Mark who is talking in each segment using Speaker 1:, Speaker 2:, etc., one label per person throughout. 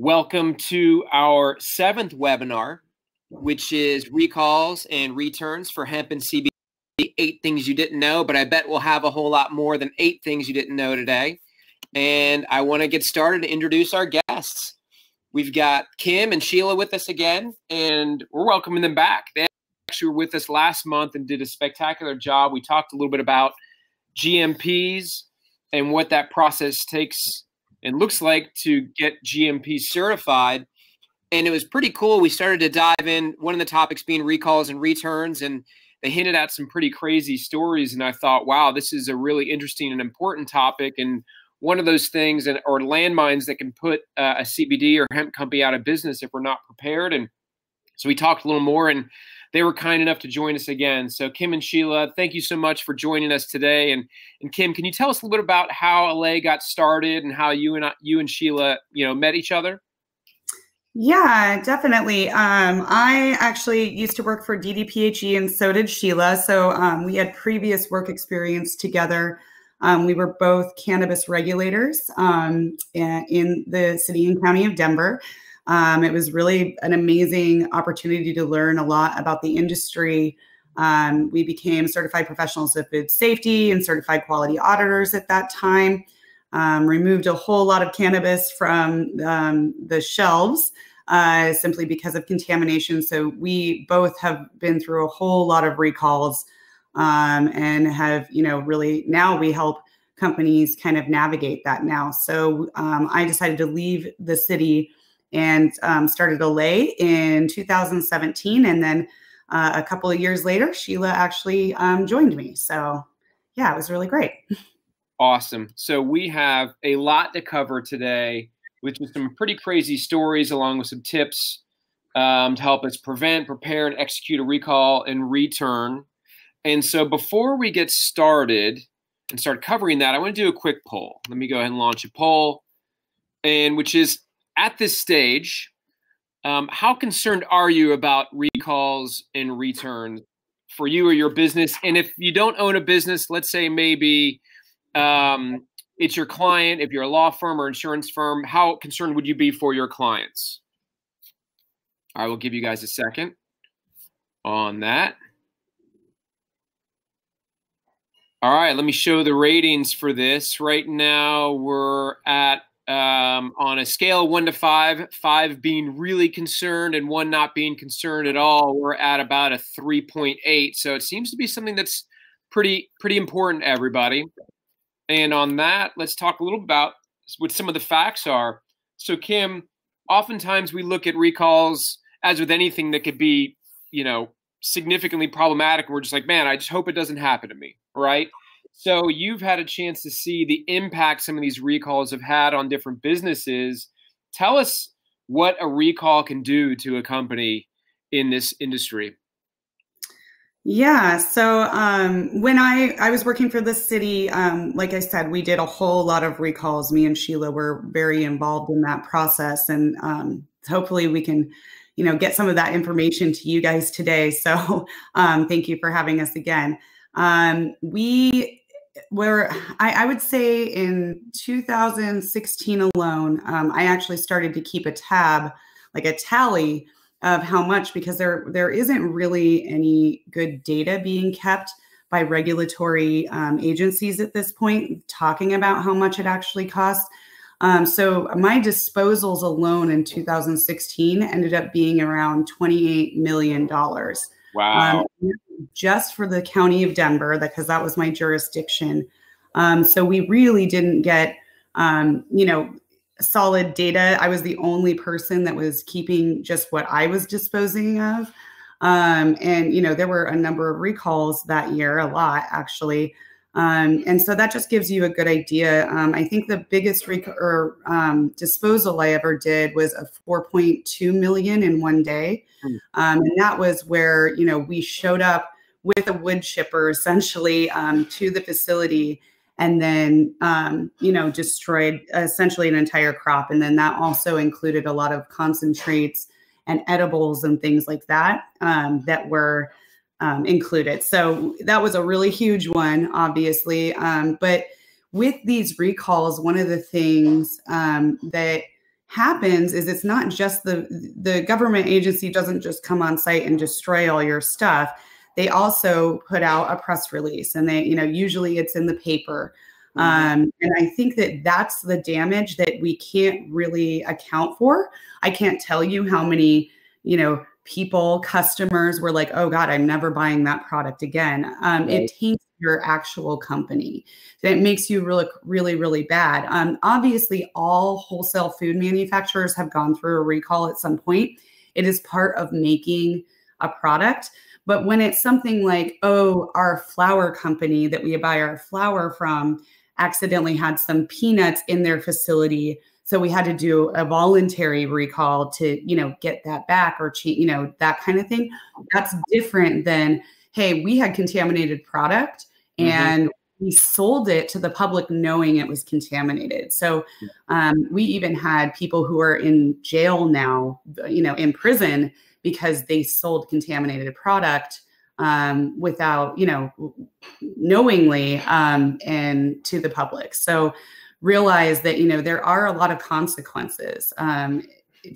Speaker 1: Welcome to our seventh webinar, which is recalls and returns for hemp and CBD. Eight things you didn't know, but I bet we'll have a whole lot more than eight things you didn't know today. And I want to get started to introduce our guests. We've got Kim and Sheilah with us again, and we're welcoming them back. They actually were with us last month and did a spectacular job. We talked a little bit about GMPs and what that process takes and looks like to get GMP certified. And it was pretty cool. We started to dive in, one of the topics being recalls and returns, and they hinted at some pretty crazy stories. And I thought, wow, this is a really interesting and important topic. And one of those things and or landmines that can put uh, a CBD or hemp company out of business if we're not prepared. And so we talked a little more and they were kind enough to join us again. So Kim and Sheilah, thank you so much for joining us today. And and Kim, can you tell us a little bit about how Allay got started and how you and you and Sheilah, you know, met each other?
Speaker 2: Yeah, definitely. Um, I actually used to work for DDPHE, and so did Sheilah. So um, we had previous work experience together. Um, we were both cannabis regulators um, in the city and county of Denver. Um, it was really an amazing opportunity to learn a lot about the industry. Um, we became certified professionals of food safety and certified quality auditors at that time. Um, removed a whole lot of cannabis from um, the shelves uh, simply because of contamination. So we both have been through a whole lot of recalls um, and have, you know, really now we help companies kind of navigate that now. So um, I decided to leave the city and um, started Allay in 2017. And then uh, a couple of years later, Sheilah actually um, joined me. So yeah, it was really great.
Speaker 1: Awesome. So we have a lot to cover today, with some pretty crazy stories along with some tips um, to help us prevent, prepare, and execute a recall and return. And so before we get started and start covering that, I want to do a quick poll. Let me go ahead and launch a poll, and which is at this stage, um, how concerned are you about recalls and returns for you or your business? And if you don't own a business, let's say maybe um, it's your client, if you're a law firm or insurance firm, how concerned would you be for your clients? I will give you guys a second on that. All right, let me show the ratings for this. Right now, we're at um, on a scale of one to five, five being really concerned and one not being concerned at all, we're at about a 3.8. So it seems to be something that's pretty pretty important to everybody. And on that, let's talk a little about what some of the facts are. So Kim, oftentimes we look at recalls as with anything that could be, you know, significantly problematic. We're just like, man, I just hope it doesn't happen to me, right? So you've had a chance to see the impact some of these recalls have had on different businesses. Tell us what a recall can do to a company in this industry.
Speaker 2: Yeah. So um, when I I was working for the city, um, like I said, we did a whole lot of recalls. Me and Sheila were very involved in that process, and um, hopefully we can, you know, get some of that information to you guys today. So um, thank you for having us again. Um, we where I, I, would say in 2016 alone, um, I actually started to keep a tab, like a tally of how much, because there there isn't really any good data being kept by regulatory um, agencies at this point, talking about how much it actually costs. Um, so my disposals alone in 2016 ended up being around 28 million dollars.
Speaker 1: Wow. Um,
Speaker 2: just for the county of Denver, because that was my jurisdiction. Um, so we really didn't get, um, you know, solid data. I was the only person that was keeping just what I was disposing of. Um, and, you know, there were a number of recalls that year, a lot actually. Um, and so that just gives you a good idea. Um, I think the biggest rec- or um, disposal I ever did was a 4.2 million in one day, hmm. um, and that was where you know we showed up with a wood chipper essentially um, to the facility, and then um, you know destroyed essentially an entire crop, and then that also included a lot of concentrates and edibles and things like that that were um, included. So that was a really huge one, obviously. Um, but with these recalls, one of the things um, that happens is it's not just the the government agency doesn't just come on site and destroy all your stuff they also put out a press release and they you know usually it's in the paper mm-hmm. um, and i think that that's the damage that we can't really account for i can't tell you how many you know people customers were like oh god i'm never buying that product again um, right. it taints your actual company. it makes you look really, really bad. Um, obviously, all wholesale food manufacturers have gone through a recall at some point. It is part of making a product. But when it's something like, oh, our flour company that we buy our flour from accidentally had some peanuts in their facility so we had to do a voluntary recall to you know get that back or cheat you know that kind of thing that's different than hey we had contaminated product Mm-hmm. and we sold it to the public knowing it was contaminated. So um, we even had people who are in jail now, you know, in prison because they sold contaminated product um, without, you know, knowingly um, and to the public. So realize that, you know, there are a lot of consequences um,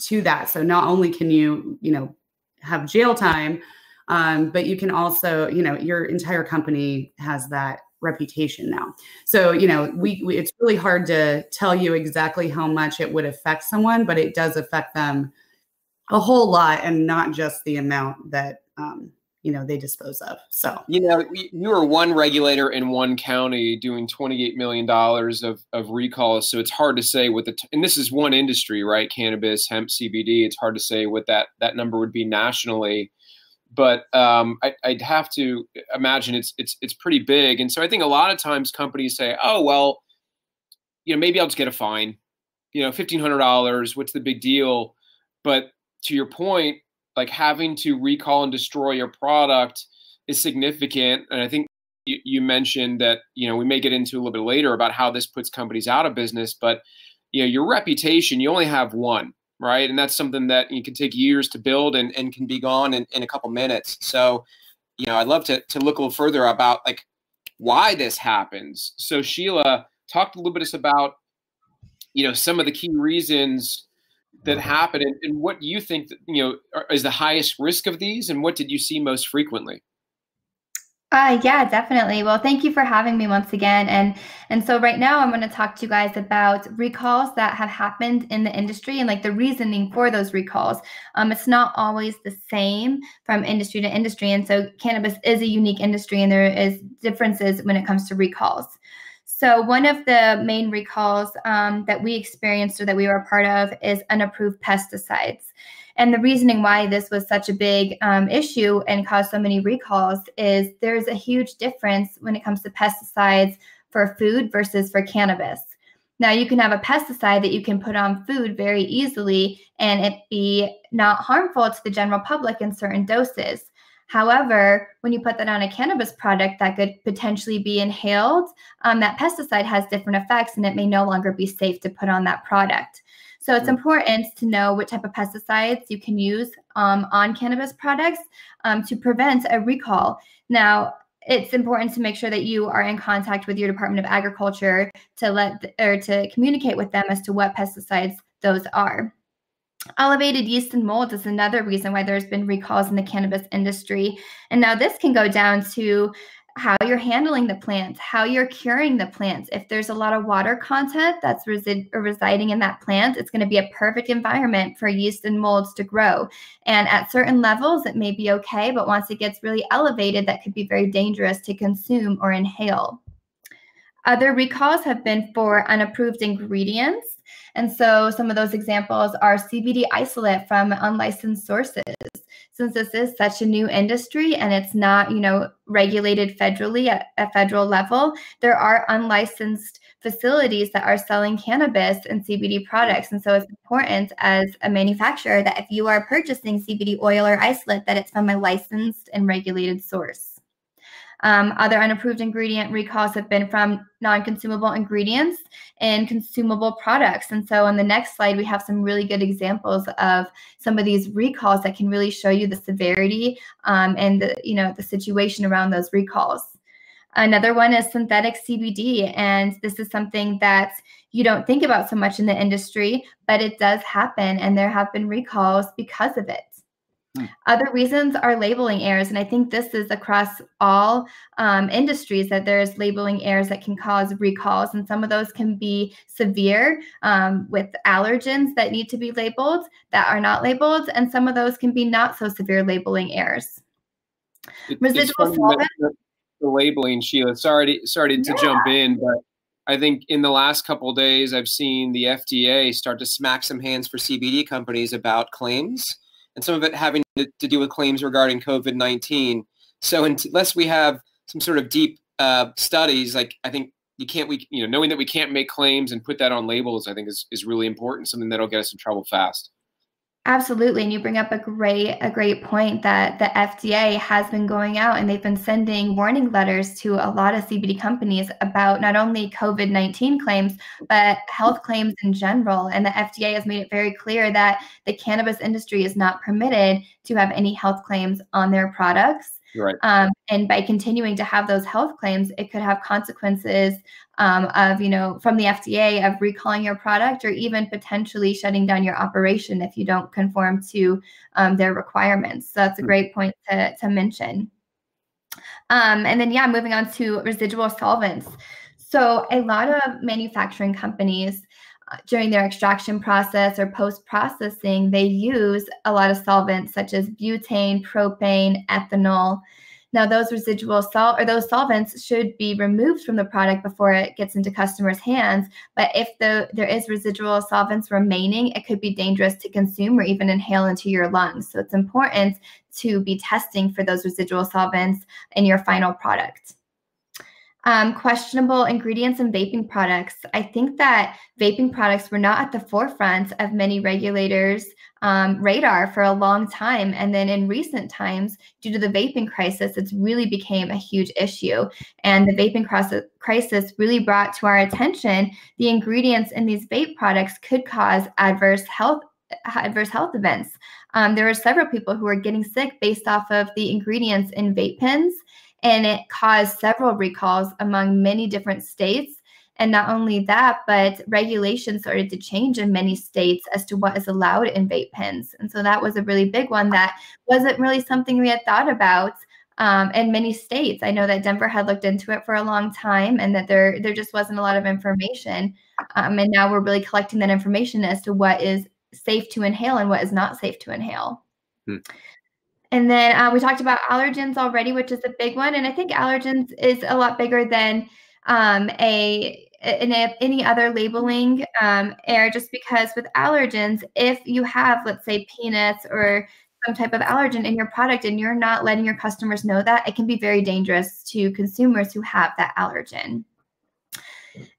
Speaker 2: to that. So not only can you, you know, have jail time, um, but you can also, you know, your entire company has that reputation now. So, you know, we, we, it's really hard to tell you exactly how much it would affect someone, but it does affect them a whole lot and not just the amount that um, you know they dispose of so
Speaker 1: you know you are one regulator in one county doing 28 million dollars of, of recalls so it's hard to say what the and this is one industry right cannabis hemp cbd it's hard to say what that that number would be nationally but um, I, would have to imagine it's it's it's pretty big. And so I think a lot of times companies say, "Oh well, you know, maybe I'll just get a fine, you know, fifteen hundred dollars. What's the big deal?" But to your point, like having to recall and destroy your product is significant. And I think you, you mentioned that you know we may get into a little bit later about how this puts companies out of business, but you know your reputation you only have one right? And that's something that you can take years to build and, and can be gone in, in a couple minutes. So, you know, I'd love to, to look a little further about like why this happens. So Sheilah talked a little bit about, you know, some of the key reasons that happen and, and what you think that, you know, is the highest risk of these and what did you see most frequently?
Speaker 3: Uh, yeah, definitely. Well, thank you for having me once again. And and so right now I'm going to talk to you guys about recalls that have happened in the industry and like the reasoning for those recalls. Um, it's not always the same from industry to industry, and so cannabis is a unique industry, and there is differences when it comes to recalls. So one of the main recalls um, that we experienced or that we were a part of is unapproved pesticides. And the reasoning why this was such a big um, issue and caused so many recalls is there's a huge difference when it comes to pesticides for food versus for cannabis. Now, you can have a pesticide that you can put on food very easily and it be not harmful to the general public in certain doses. However, when you put that on a cannabis product that could potentially be inhaled, um, that pesticide has different effects and it may no longer be safe to put on that product. So it's mm. important to know what type of pesticides you can use um, on cannabis products um, to prevent a recall. Now, it's important to make sure that you are in contact with your Department of Agriculture to let or to communicate with them as to what pesticides those are. Elevated yeast and mold is another reason why there's been recalls in the cannabis industry. And now this can go down to how you're handling the plants, how you're curing the plants. If there's a lot of water content that's resi- residing in that plant, it's going to be a perfect environment for yeast and molds to grow. And at certain levels, it may be okay, but once it gets really elevated, that could be very dangerous to consume or inhale. Other recalls have been for unapproved ingredients. And so some of those examples are CBD isolate from unlicensed sources since this is such a new industry and it's not, you know, regulated federally at a federal level, there are unlicensed facilities that are selling cannabis and CBD products. And so it's important as a manufacturer that if you are purchasing CBD oil or isolate, that it's from a licensed and regulated source. Um, other unapproved ingredient recalls have been from non consumable ingredients and consumable products. And so on the next slide, we have some really good examples of some of these recalls that can really show you the severity um, and the, you know, the situation around those recalls. Another one is synthetic CBD. And this is something that you don't think about so much in the industry, but it does happen. And there have been recalls because of it. Hmm. Other reasons are labeling errors. And I think this is across all um, industries that there's labeling errors that can cause recalls. And some of those can be severe um, with allergens that need to be labeled that are not labeled. And some of those can be not so severe labeling errors.
Speaker 4: It, Residual solvent. The labeling, Sheilah. Sorry, to, sorry to yeah. jump in, but I think in the last couple days, I've seen the FDA start to smack some hands for CBD companies about claims and some of it having to, to do with claims regarding COVID 19. So unless we have some sort of deep uh, studies, like I think you can't, we, you know, knowing that we can't make claims and put that on labels, I think is, is really important, something that'll get us in trouble fast.
Speaker 3: Absolutely. And you bring up a great a great point that the FDA has been going out and they've been sending warning letters to a lot of CBD companies about not only COVID-19 claims, but health claims in general. And the FDA has made it very clear that the cannabis industry is not permitted to have any health claims on their products.
Speaker 4: Right. Um,
Speaker 3: and by continuing to have those health claims, it could have consequences um, of, you know, from the FDA of recalling your product or even potentially shutting down your operation if you don't conform to um, their requirements. So that's a hmm. great point to, to mention. Um, and then, yeah, moving on to residual solvents. So a lot of manufacturing companies during their extraction process or post processing, they use a lot of solvents such as butane, propane, ethanol. Now, those residual salt or those solvents should be removed from the product before it gets into customers' hands. But if the, there is residual solvents remaining, it could be dangerous to consume or even inhale into your lungs. So it's important to be testing for those residual solvents in your final product. Um, questionable ingredients in vaping products. I think that vaping products were not at the forefront of many regulators' um, radar for a long time. And then in recent times, due to the vaping crisis, it's really became a huge issue. And the vaping crisis really brought to our attention the ingredients in these vape products could cause adverse health adverse health events. Um, there were several people who were getting sick based off of the ingredients in vape pens and it caused several recalls among many different states. And not only that, but regulations started to change in many states as to what is allowed in vape pens. And so that was a really big one that wasn't really something we had thought about um, in many states. I know that Denver had looked into it for a long time and that there, there just wasn't a lot of information. Um, and now we're really collecting that information as to what is safe to inhale and what is not safe to inhale. Hmm. And then uh, we talked about allergens already, which is a big one. And I think allergens is a lot bigger than um, a, a, any other labeling um, error, just because with allergens, if you have, let's say, peanuts or some type of allergen in your product and you're not letting your customers know that, it can be very dangerous to consumers who have that allergen.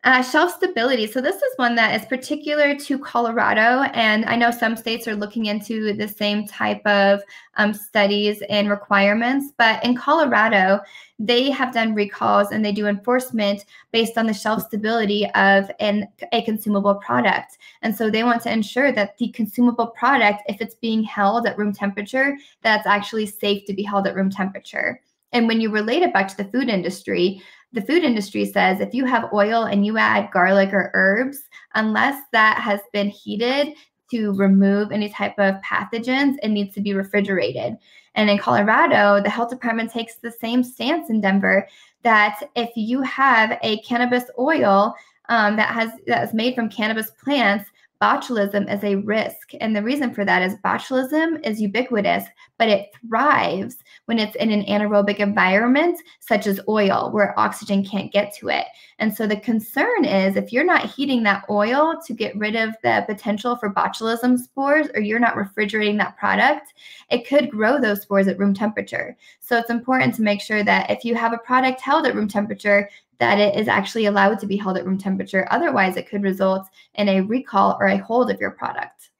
Speaker 3: Uh, shelf stability. So this is one that is particular to Colorado, and I know some states are looking into the same type of um, studies and requirements. But in Colorado, they have done recalls and they do enforcement based on the shelf stability of an a consumable product. And so they want to ensure that the consumable product, if it's being held at room temperature, that's actually safe to be held at room temperature. And when you relate it back to the food industry, the food industry says if you have oil and you add garlic or herbs, unless that has been heated to remove any type of pathogens, it needs to be refrigerated. And in Colorado, the health department takes the same stance in Denver that if you have a cannabis oil um, that has that is made from cannabis plants, botulism is a risk. And the reason for that is botulism is ubiquitous, but it thrives when it's in an anaerobic environment, such as oil, where oxygen can't get to it. And so the concern is if you're not heating that oil to get rid of the potential for botulism spores, or you're not refrigerating that product, it could grow those spores at room temperature. So it's important to make sure that if you have a product held at room temperature, that it is actually allowed to be held at room temperature. Otherwise, it could result in a recall or a hold of your product.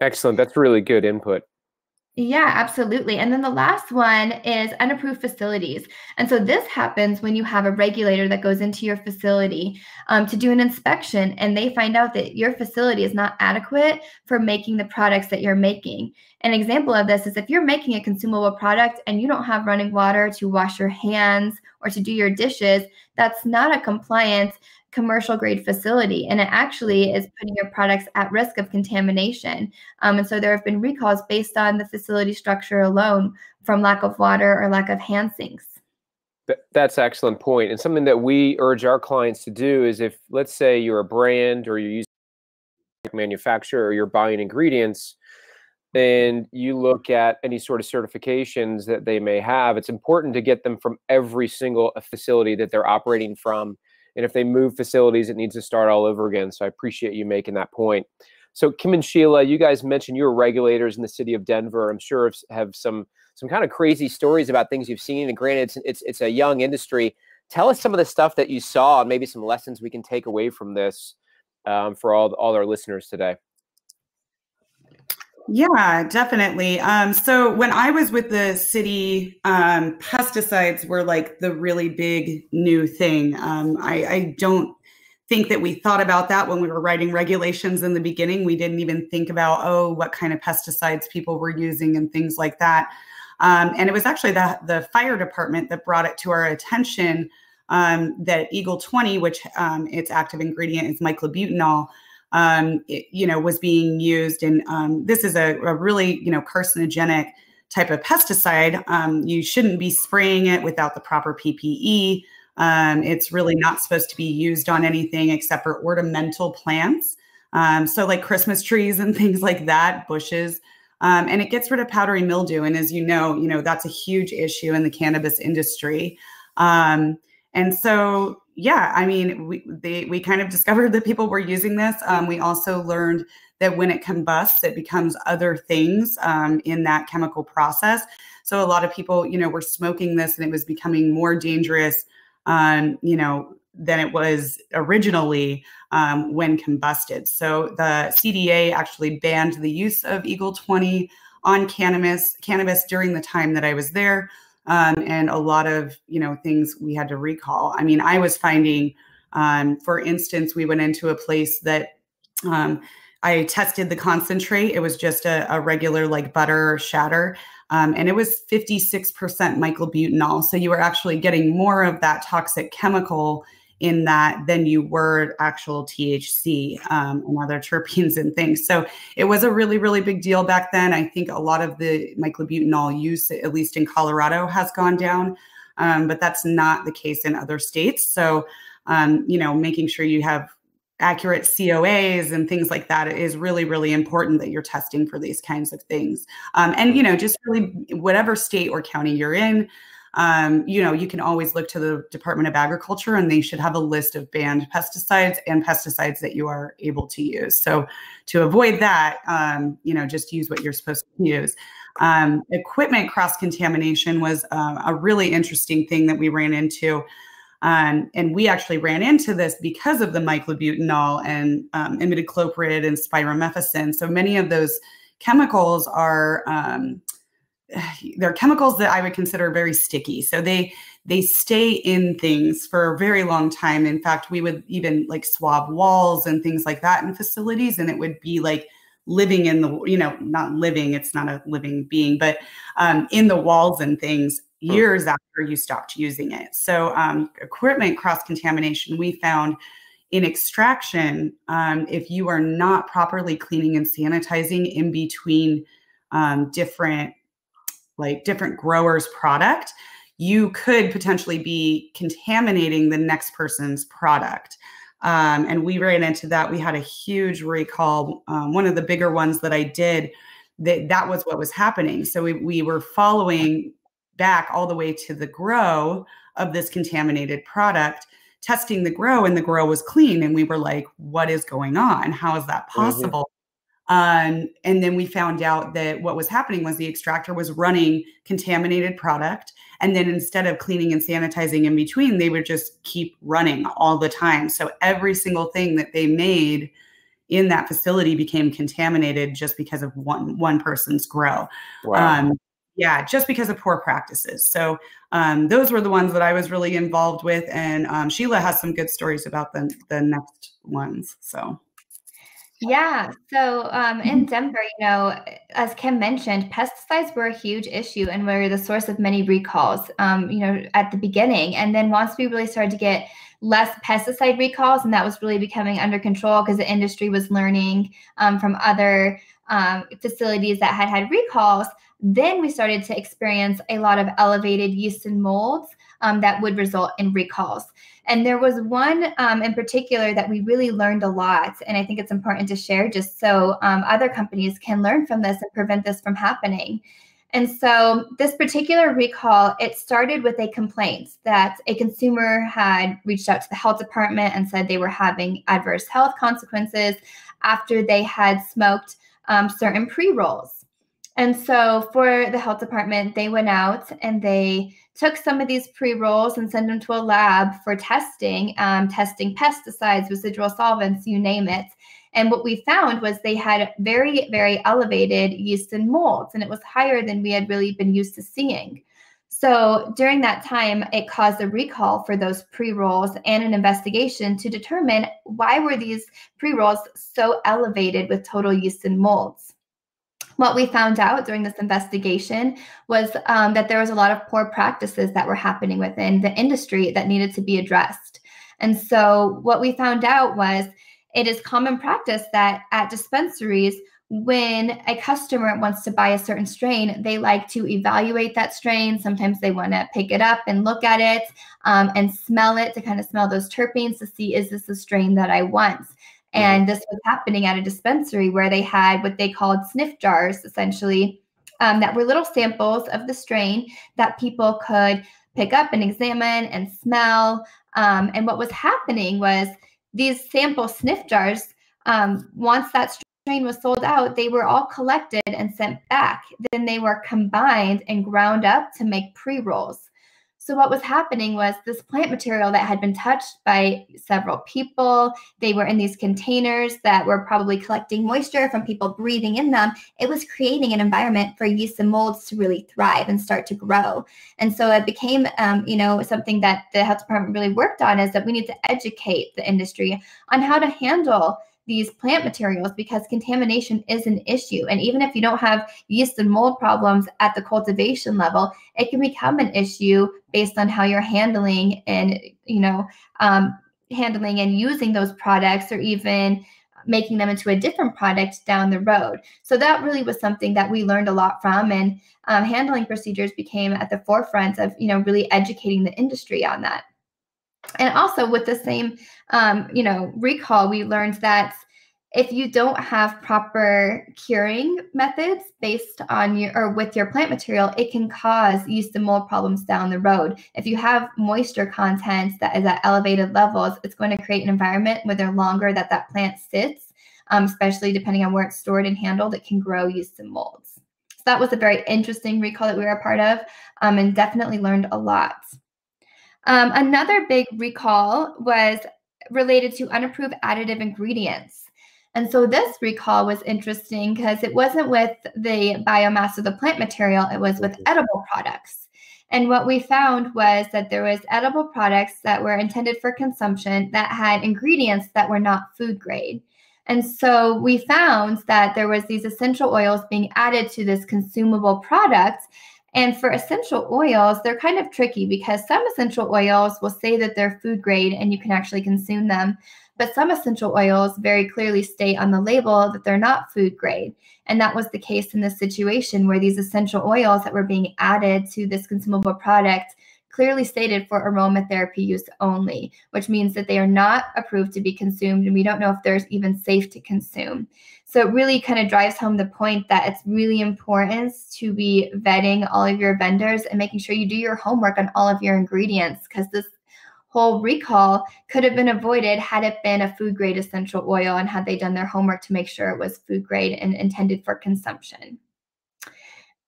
Speaker 1: Excellent. That's really good input.
Speaker 3: Yeah, absolutely. And then the last one is unapproved facilities. And so this happens when you have a regulator that goes into your facility um, to do an inspection and they find out that your facility is not adequate for making the products that you're making. An example of this is if you're making a consumable product and you don't have running water to wash your hands or to do your dishes, that's not a compliant commercial grade facility and it actually is putting your products at risk of contamination. Um, and so there have been recalls based on the facility structure alone from lack of water or lack of hand sinks.
Speaker 1: That's excellent point and something that we urge our clients to do is if let's say you're a brand or you're using manufacturer or you're buying ingredients and you look at any sort of certifications that they may have it's important to get them from every single facility that they're operating from and if they move facilities, it needs to start all over again. So I appreciate you making that point. So Kim and Sheilah, you guys mentioned you're regulators in the city of Denver. I'm sure have some some kind of crazy stories about things you've seen. And granted, it's it's, it's a young industry. Tell us some of the stuff that you saw, and maybe some lessons we can take away from this um, for all all our listeners today.
Speaker 2: Yeah, definitely. Um, so when I was with the city, um, pesticides were like the really big new thing. Um, I, I, don't think that we thought about that when we were writing regulations in the beginning. We didn't even think about, oh, what kind of pesticides people were using and things like that. Um, and it was actually the, the fire department that brought it to our attention um, that Eagle 20, which um, its active ingredient is myclobutanol, um, it, you know, was being used. And um, this is a, a, really, you know, carcinogenic type of pesticide. Um, you shouldn't be spraying it without the proper PPE. Um, it's really not supposed to be used on anything except for ornamental plants. Um, so like Christmas trees and things like that, bushes. Um, and it gets rid of powdery mildew. And as you know, you know, that's a huge issue in the cannabis industry. and so yeah, I mean, we they, we kind of discovered that people were using this. Um, we also learned that when it combusts, it becomes other things um, in that chemical process. So a lot of people, you know, were smoking this, and it was becoming more dangerous, um, you know, than it was originally um, when combusted. So the CDA actually banned the use of Eagle 20 on cannabis cannabis during the time that I was there um, and a lot of you know things we had to recall. I mean, I was finding, um, for instance, we went into a place that um, I tested the concentrate. It was just a, a regular like butter shatter. Um, and it was 56% myclobutanol. So you were actually getting more of that toxic chemical in that than you were actual THC um, and other terpenes and things. So it was a really, really big deal back then. I think a lot of the myclobutanol use, at least in Colorado, has gone down, um, but that's not the case in other states. So, um, you know, making sure you have accurate COAs and things like that is really, really important that you're testing for these kinds of things. Um, and, you know, just really whatever state or county you're in, um, you know, you can always look to the Department of Agriculture and they should have a list of banned pesticides and pesticides that you are able to use. So to avoid that, um, you know, just use what you're supposed to use. Um, equipment cross contamination was uh, a really interesting thing that we ran into. Um, and we actually ran into this because of the myclobutanol and um, imidacloprid and spironolactone. So many of those chemicals are um, they're chemicals that I would consider very sticky. So they they stay in things for a very long time. In fact, we would even like swab walls and things like that in facilities, and it would be like living in the you know not living it's not a living being but um, in the walls and things years after you stopped using it so um, equipment cross contamination we found in extraction um, if you are not properly cleaning and sanitizing in between um, different like different growers product you could potentially be contaminating the next person's product. Um, and we ran into that. We had a huge recall um, one of the bigger ones that i did that that was what was happening. So we, we were following back all the way to the grow of this contaminated product testing the grow and the grow was clean and we were like what is going on? How is that mm-hmm. possible um, and then we found out that what was happening was the extractor was running contaminated product. And then instead of cleaning and sanitizing in between, they would just keep running all the time. So every single thing that they made in that facility became contaminated just because of one one person's grow. Wow. Um, yeah, just because of poor practices. So um, those were the ones that I was really involved with, and um, Sheilah has some good stories about the the next ones. So.
Speaker 3: Yeah. So um, in mm-hmm. Denver, you know, as Kim mentioned, pesticides were a huge issue and were the source of many recalls, um, you know, at the beginning. And then once we really started to get less pesticide recalls, and that was really becoming under control because the industry was learning um, from other um, facilities that had had recalls, then we started to experience a lot of elevated yeast and molds um, that would result in recalls. And there was one um, in particular that we really learned a lot. And I think it's important to share just so um, other companies can learn from this and prevent this from happening. And so this particular recall, it started with a complaint that a consumer had reached out to the health department and said they were having adverse health consequences after they had smoked um, certain pre-rolls. And so for the health department, they went out and they took some of these pre-rolls and sent them to a lab for testing, um, testing pesticides, residual solvents, you name it. And what we found was they had very, very elevated yeast and molds, and it was higher than we had really been used to seeing. So during that time, it caused a recall for those pre-rolls and an investigation to determine why were these pre-rolls so elevated with total yeast and molds. What we found out during this investigation was um, that there was a lot of poor practices that were happening within the industry that needed to be addressed. And so, what we found out was it is common practice that at dispensaries, when a customer wants to buy a certain strain, they like to evaluate that strain. Sometimes they want to pick it up and look at it um, and smell it to kind of smell those terpenes to see is this the strain that I want. And this was happening at a dispensary where they had what they called sniff jars, essentially, um, that were little samples of the strain that people could pick up and examine and smell. Um, and what was happening was these sample sniff jars, um, once that strain was sold out, they were all collected and sent back. Then they were combined and ground up to make pre rolls. So, what was happening was this plant material that had been touched by several people, they were in these containers that were probably collecting moisture from people breathing in them. It was creating an environment for yeast and molds to really thrive and start to grow. And so it became, um, you know, something that the health department really worked on is that we need to educate the industry on how to handle these plant materials because contamination is an issue. And even if you don't have yeast and mold problems at the cultivation level, it can become an issue based on how you're handling and, you know, um, handling and using those products or even making them into a different product down the road. So that really was something that we learned a lot from and um, handling procedures became at the forefront of, you know, really educating the industry on that. And also with the same, um, you know, recall, we learned that if you don't have proper curing methods based on your or with your plant material, it can cause yeast and mold problems down the road. If you have moisture content that is at elevated levels, it's going to create an environment where the longer that that plant sits, um, especially depending on where it's stored and handled, it can grow yeast and molds. So that was a very interesting recall that we were a part of um, and definitely learned a lot. Um, another big recall was related to unapproved additive ingredients. And so this recall was interesting because it wasn't with the biomass of the plant material, it was with edible products. And what we found was that there was edible products that were intended for consumption that had ingredients that were not food grade. And so we found that there was these essential oils being added to this consumable product and for essential oils, they're kind of tricky because some essential oils will say that they're food grade and you can actually consume them. But some essential oils very clearly state on the label that they're not food grade. And that was the case in this situation where these essential oils that were being added to this consumable product clearly stated for aromatherapy use only, which means that they are not approved to be consumed and we don't know if they're even safe to consume. So it really kind of drives home the point that it's really important to be vetting all of your vendors and making sure you do your homework on all of your ingredients because this whole recall could have been avoided had it been a food grade essential oil and had they done their homework to make sure it was food grade and intended for consumption.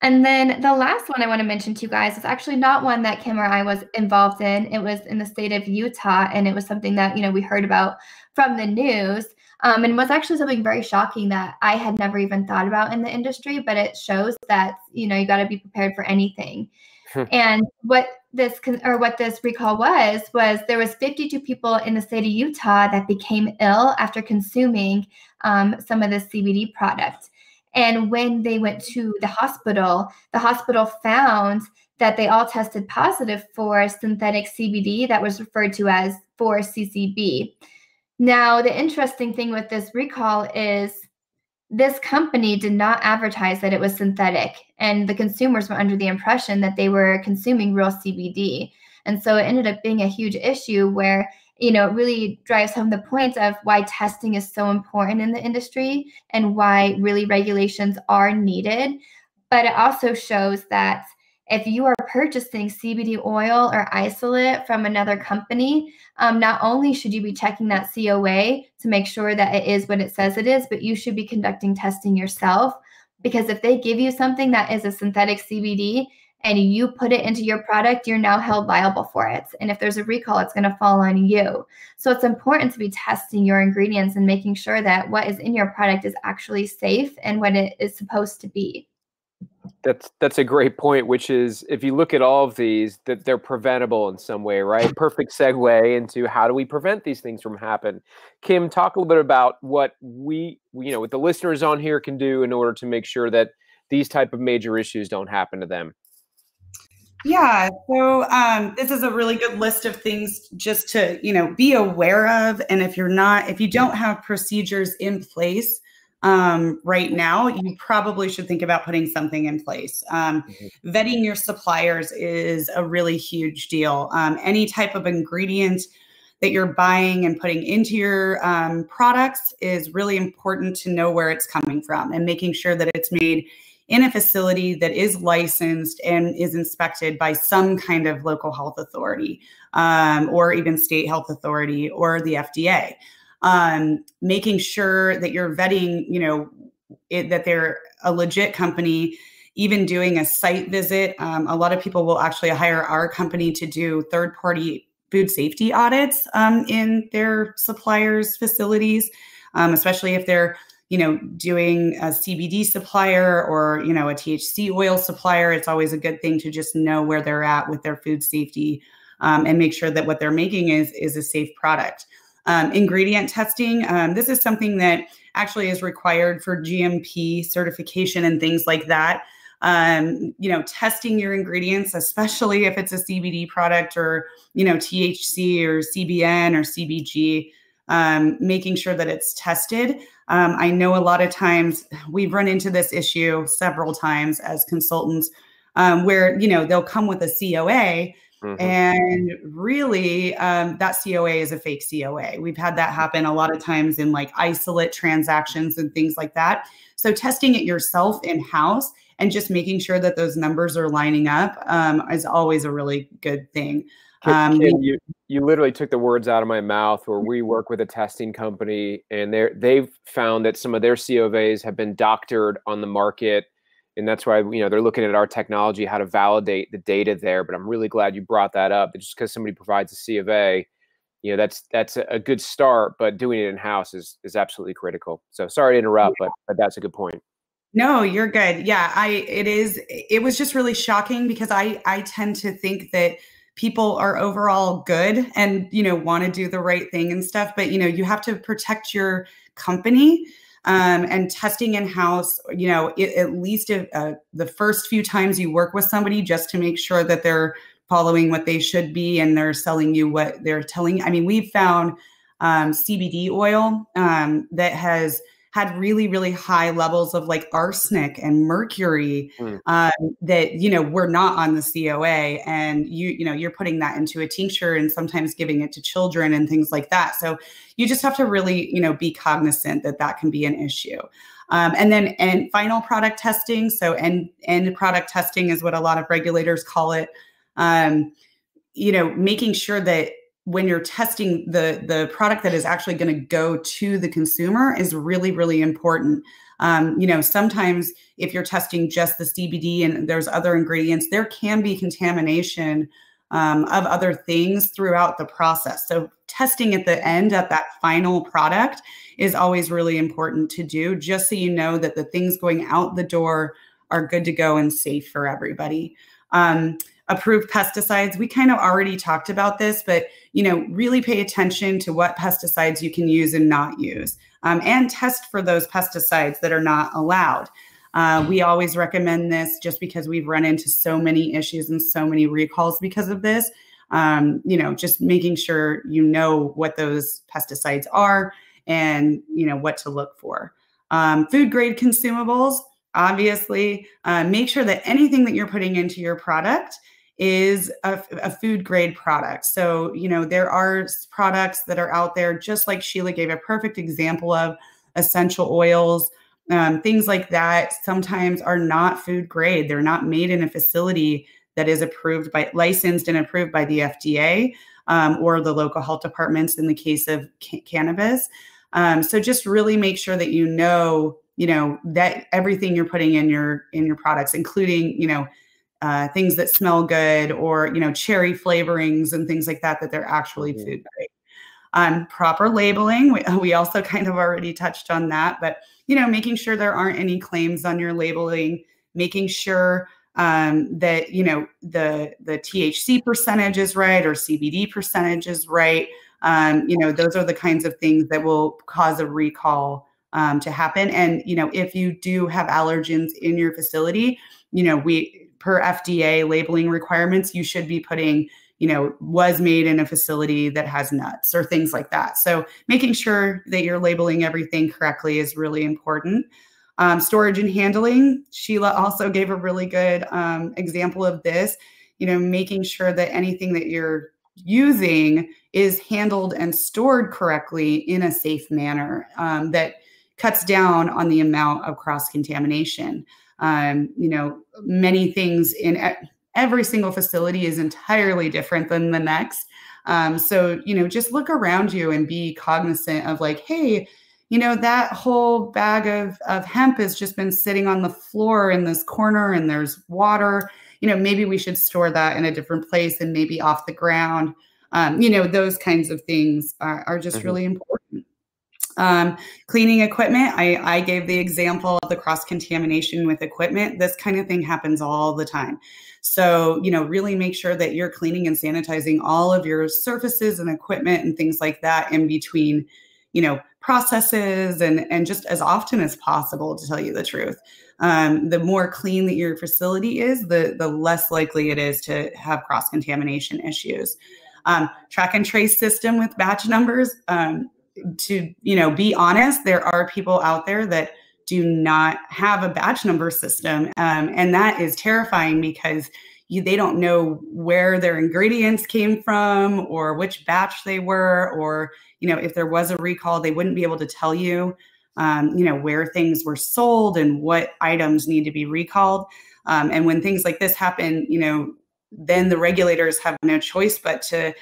Speaker 3: And then the last one I want to mention to you guys is actually not one that Kim or I was involved in. It was in the state of Utah, and it was something that you know we heard about from the news. Um, and was actually something very shocking that I had never even thought about in the industry, but it shows that, you know, you got to be prepared for anything. Hmm. and what this or what this recall was was there was 52 people in the state of Utah that became ill after consuming um, some of the CBD product. And when they went to the hospital, the hospital found that they all tested positive for synthetic CBD that was referred to as 4-CCB. Now, the interesting thing with this recall is this company did not advertise that it was synthetic, and the consumers were under the impression that they were consuming real CBD. And so it ended up being a huge issue where you know, it really drives home the point of why testing is so important in the industry and why really regulations are needed. But it also shows that if you are purchasing CBD oil or isolate from another company, um, not only should you be checking that COA to make sure that it is what it says it is, but you should be conducting testing yourself. Because if they give you something that is a synthetic CBD and you put it into your product, you're now held liable for it. And if there's a recall, it's going to fall on you. So it's important to be testing your ingredients and making sure that what is in your product is actually safe and what it is supposed to be.
Speaker 1: That's that's a great point. Which is, if you look at all of these, that they're preventable in some way, right? Perfect segue into how do we prevent these things from happen. Kim, talk a little bit about what we, you know, what the listeners on here can do in order to make sure that these type of major issues don't happen to them.
Speaker 2: Yeah, so um, this is a really good list of things just to you know be aware of, and if you're not, if you don't have procedures in place um, right now, you probably should think about putting something in place. Um, mm-hmm. Vetting your suppliers is a really huge deal. Um, any type of ingredient that you're buying and putting into your um, products is really important to know where it's coming from and making sure that it's made in a facility that is licensed and is inspected by some kind of local health authority um, or even state health authority or the FDA. Um, making sure that you're vetting, you know, it, that they're a legit company, even doing a site visit. Um, a lot of people will actually hire our company to do third party food safety audits um, in their suppliers' facilities, um, especially if they're you know, doing a CBD supplier or, you know, a THC oil supplier, it's always a good thing to just know where they're at with their food safety um, and make sure that what they're making is, is a safe product. Um, ingredient testing, um, this is something that actually is required for GMP certification and things like that. Um, you know, testing your ingredients, especially if it's a CBD product or, you know, THC or CBN or CBG, um, making sure that it's tested. Um, I know a lot of times we've run into this issue several times as consultants um, where, you know, they'll come with a COA mm-hmm. and really um, that COA is a fake COA. We've had that happen a lot of times in like isolate transactions and things like that. So testing it yourself in house and just making sure that those numbers are lining up um, is always a really good thing.
Speaker 1: Um, you, you literally took the words out of my mouth where we work with a testing company and they they've found that some of their COVs have been doctored on the market. And that's why, you know, they're looking at our technology, how to validate the data there. But I'm really glad you brought that up. Just because somebody provides a C of A, you know, that's that's a good start, but doing it in house is is absolutely critical. So sorry to interrupt, but but that's a good point.
Speaker 2: No, you're good. Yeah, I it is it was just really shocking because I I tend to think that people are overall good and you know want to do the right thing and stuff but you know you have to protect your company um, and testing in house you know it, at least uh, the first few times you work with somebody just to make sure that they're following what they should be and they're selling you what they're telling i mean we've found um, cbd oil um, that has had really really high levels of like arsenic and mercury mm. um, that you know were not on the coa and you you know you're putting that into a tincture and sometimes giving it to children and things like that. So you just have to really you know be cognizant that that can be an issue. Um, and then and final product testing. So end end product testing is what a lot of regulators call it. Um, you know making sure that when you're testing the the product that is actually going to go to the consumer is really really important um, you know sometimes if you're testing just the cbd and there's other ingredients there can be contamination um, of other things throughout the process. So testing at the end at that final product is always really important to do, just so you know that the things going out the door are good to go and safe for everybody. Um, approved pesticides, we kind of already talked about this, but you know, really pay attention to what pesticides you can use and not use, um, and test for those pesticides that are not allowed. Uh, we always recommend this just because we've run into so many issues and so many recalls because of this. Um, you know, just making sure you know what those pesticides are and you know what to look for. Um, food grade consumables, obviously, uh, make sure that anything that you're putting into your product is a, a, food grade product. So, you know, there are products that are out there, just like Sheilah gave a perfect example of essential oils, um, things like that sometimes are not food grade. They're not made in a facility that is approved by licensed and approved by the FDA um, or the local health departments in the case of ca- cannabis. Um, so just really make sure that you know, you know, that everything you're putting in your in your products, including, you know, uh, things that smell good or you know cherry flavorings and things like that that they're actually food grade. Um, proper labeling we, we also kind of already touched on that but you know making sure there aren't any claims on your labeling making sure um, that you know the the thc percentage is right or cbd percentage is right. Um, you know those are the kinds of things that will cause a recall um, to happen. And you know if you do have allergens in your facility you know we per FDA labeling requirements, you should be putting, you know, was made in a facility that has nuts or things like that. So making sure that you're labeling everything correctly is really important. Um, storage and handling. Sheilah also gave a really good um, example of this. You know, making sure that anything that you're using is handled and stored correctly in a safe manner um, that cuts down on the amount of cross contamination. Um, you know, many things in every single facility is entirely different than the next. Um, so, you know, just look around you and be cognizant of like, hey, you know, that whole bag of, of hemp has just been sitting on the floor in this corner and there's water. You know, maybe we should store that in a different place and maybe off the ground. Um, you know, those kinds of things are, are just mm-hmm. really important. Um, cleaning equipment, I, I gave the example of the cross contamination with equipment. This kind of thing happens all the time. So, you know, really make sure that you're cleaning and sanitizing all of your surfaces and equipment and things like that in between, you know, processes and, and just as often as possible, to tell you the truth. Um, the more clean that your facility is, the, the less likely it is to have cross contamination issues. Um, track and trace system with batch numbers. Um, to you know be honest there are people out there that do not have a batch number system um, and that is terrifying because you, they don't know where their ingredients came from or which batch they were or you know if there was a recall they wouldn't be able to tell you um, you know where things were sold and what items need to be recalled. Um, and when things like this happen you know then the regulators have no choice but to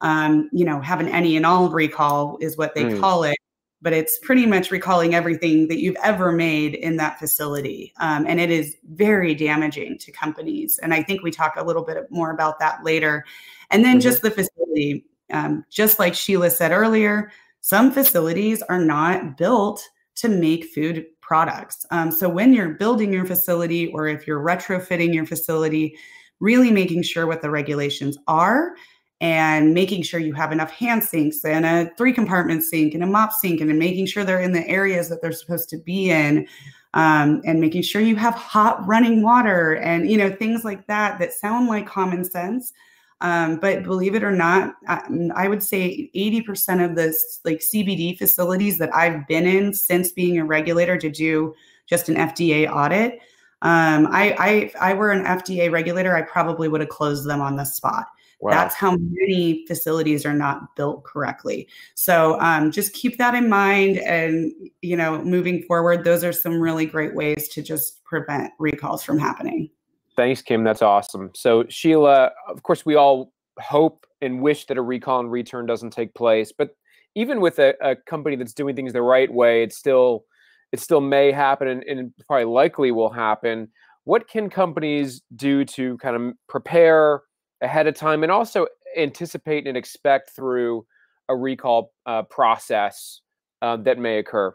Speaker 2: um, you know, have an any and all recall is what they mm. call it. But it's pretty much recalling everything that you've ever made in that facility. Um, and it is very damaging to companies. And I think we talk a little bit more about that later. And then mm-hmm. just the facility, um, just like Sheilah said earlier, some facilities are not built to make food products. Um, so when you're building your facility or if you're retrofitting your facility, really making sure what the regulations are and making sure you have enough hand sinks and a three compartment sink and a mop sink and making sure they're in the areas that they're supposed to be in um, and making sure you have hot running water and you know things like that that sound like common sense. Um, but believe it or not I, I would say 80% of the like cbd facilities that i've been in since being a regulator to do just an fda audit um, I, I if i were an fda regulator i probably would have closed them on the spot Wow. That's how many facilities are not built correctly. So um, just keep that in mind. And, you know, moving forward, those are some really great ways to just prevent recalls from happening.
Speaker 1: Thanks, Kim. That's awesome. So, Sheilah, of course, we all hope and wish that a recall and return doesn't take place. But even with a, a company that's doing things the right way, it still it still may happen and, and probably likely will happen. What can companies do to kind of prepare ahead of time and also anticipate and expect through a recall uh, process uh, that may occur?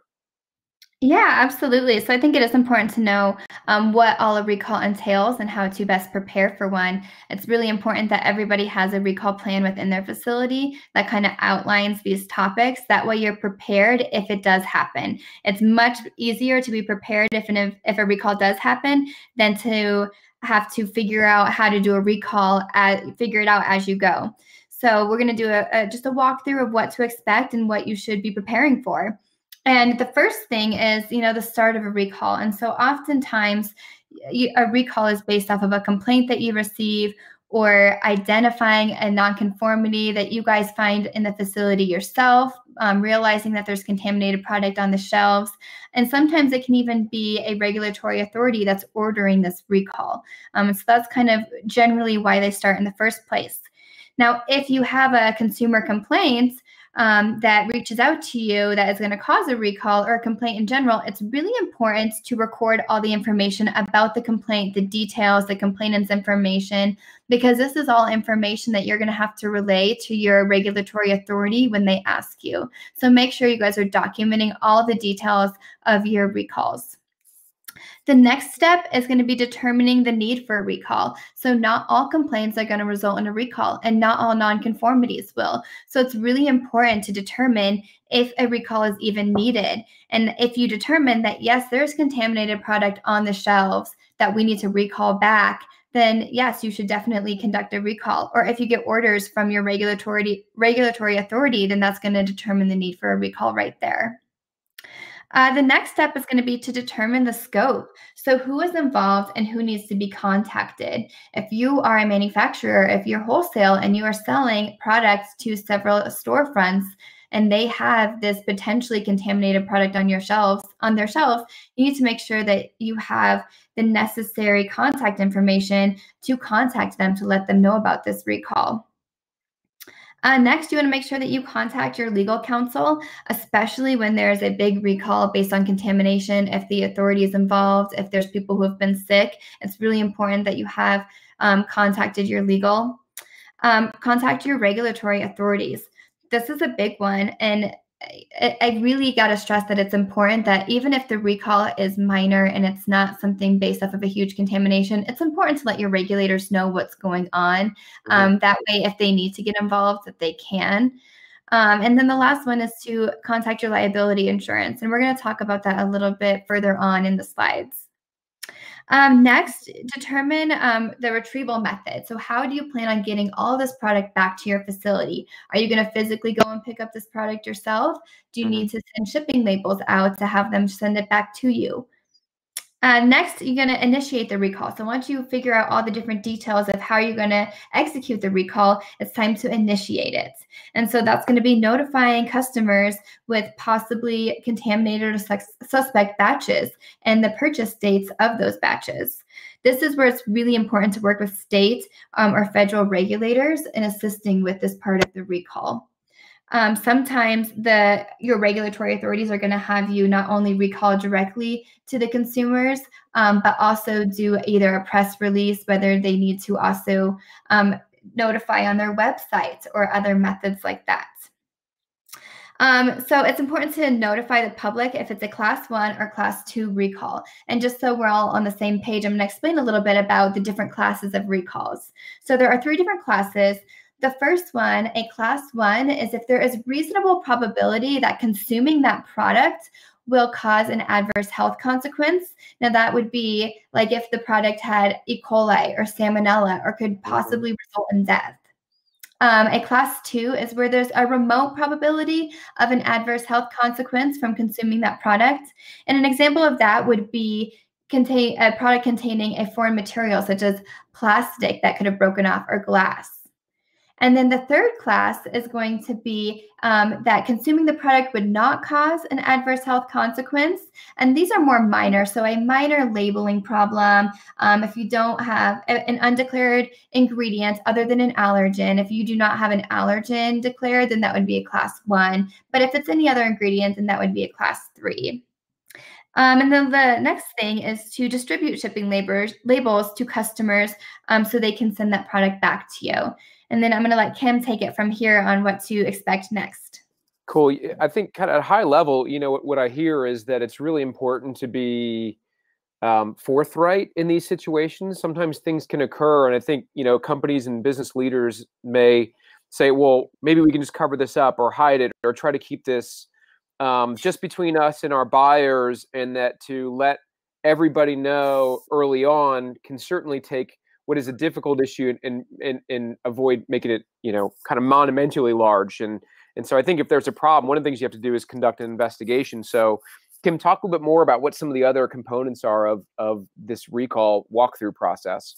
Speaker 3: Yeah, absolutely. So I think it is important to know um, what all a recall entails and how to best prepare for one. It's really important that everybody has a recall plan within their facility that kind of outlines these topics. That way, you're prepared if it does happen. It's much easier to be prepared if an if a recall does happen than to have to figure out how to do a recall, at, figure it out as you go. So we're going to do a, a just a walkthrough of what to expect and what you should be preparing for. And the first thing is, you know, the start of a recall. And so oftentimes a recall is based off of a complaint that you receive or identifying a nonconformity that you guys find in the facility yourself, um, realizing that there's contaminated product on the shelves. And sometimes it can even be a regulatory authority that's ordering this recall. Um, so that's kind of generally why they start in the first place. Now, if you have a consumer complaint, um, that reaches out to you that is going to cause a recall or a complaint in general, it's really important to record all the information about the complaint, the details, the complainant's information, because this is all information that you're going to have to relay to your regulatory authority when they ask you. So make sure you guys are documenting all the details of your recalls. The next step is going to be determining the need for a recall. So, not all complaints are going to result in a recall, and not all nonconformities will. So, it's really important to determine if a recall is even needed. And if you determine that, yes, there's contaminated product on the shelves that we need to recall back, then yes, you should definitely conduct a recall. Or if you get orders from your regulatory regulatory authority, then that's going to determine the need for a recall right there. Uh, the next step is going to be to determine the scope. So, who is involved and who needs to be contacted? If you are a manufacturer, if you're wholesale and you are selling products to several storefronts, and they have this potentially contaminated product on your shelves on their shelves you need to make sure that you have the necessary contact information to contact them to let them know about this recall uh, next, you want to make sure that you contact your legal counsel, especially when there's a big recall based on contamination. If the authority is involved, if there's people who have been sick, it's really important that you have um, contacted your legal. Um, contact your regulatory authorities. This is a big one. And I, really got to stress that it's important that even if the recall is minor and it's not something based off of a huge contamination, it's important to let your regulators know what's going on. Um, that way, if they need to get involved, that they can. Um, and then the last one is to contact your liability insurance. And we're going to talk about that a little bit further on in the slides. Um, next, determine um, the retrieval method. So, how do you plan on getting all this product back to your facility? Are you going to physically go and pick up this product yourself? Do you mm-hmm. need to send shipping labels out to have them send it back to you? Uh, next, you're going to initiate the recall. So once you figure out all the different details of how you're going to execute the recall, it's time to initiate it. And so that's going to be notifying customers with possibly contaminated or suspect batches and the purchase dates of those batches. This is where it's really important to work with state um, or federal regulators in assisting with this part of the recall. Um, sometimes the your regulatory authorities are going to have you not only recall directly to the consumers, um, but also do either a press release, whether they need to also um, notify on their website or other methods like that. Um, so it's important to notify the public if it's a class one or class two recall. And just so we're all on the same page, I'm going to explain a little bit about the different classes of recalls. So there are three different classes. The first one, a class one, is if there is reasonable probability that consuming that product will cause an adverse health consequence. Now, that would be like if the product had E. coli or salmonella or could mm-hmm. possibly result in death. Um, a class two is where there's a remote probability of an adverse health consequence from consuming that product. And an example of that would be contain a product containing a foreign material such as plastic that could have broken off or glass. And then the third class is going to be um, that consuming the product would not cause an adverse health consequence. And these are more minor. So, a minor labeling problem. Um, if you don't have a, an undeclared ingredient other than an allergen, if you do not have an allergen declared, then that would be a class one. But if it's any other ingredient, then that would be a class three. Um, and then the next thing is to distribute shipping labors, labels to customers um, so they can send that product back to you. And then I'm going to let Kim take it from here on what to expect next.
Speaker 1: Cool. I think kind of at high level, you know, what, what I hear is that it's really important to be um, forthright in these situations. Sometimes things can occur, and I think you know companies and business leaders may say, "Well, maybe we can just cover this up, or hide it, or try to keep this um, just between us and our buyers," and that to let everybody know early on can certainly take what is a difficult issue and and and avoid making it you know kind of monumentally large and and so I think if there's a problem, one of the things you have to do is conduct an investigation. So Kim, talk a little bit more about what some of the other components are of of this recall walkthrough process.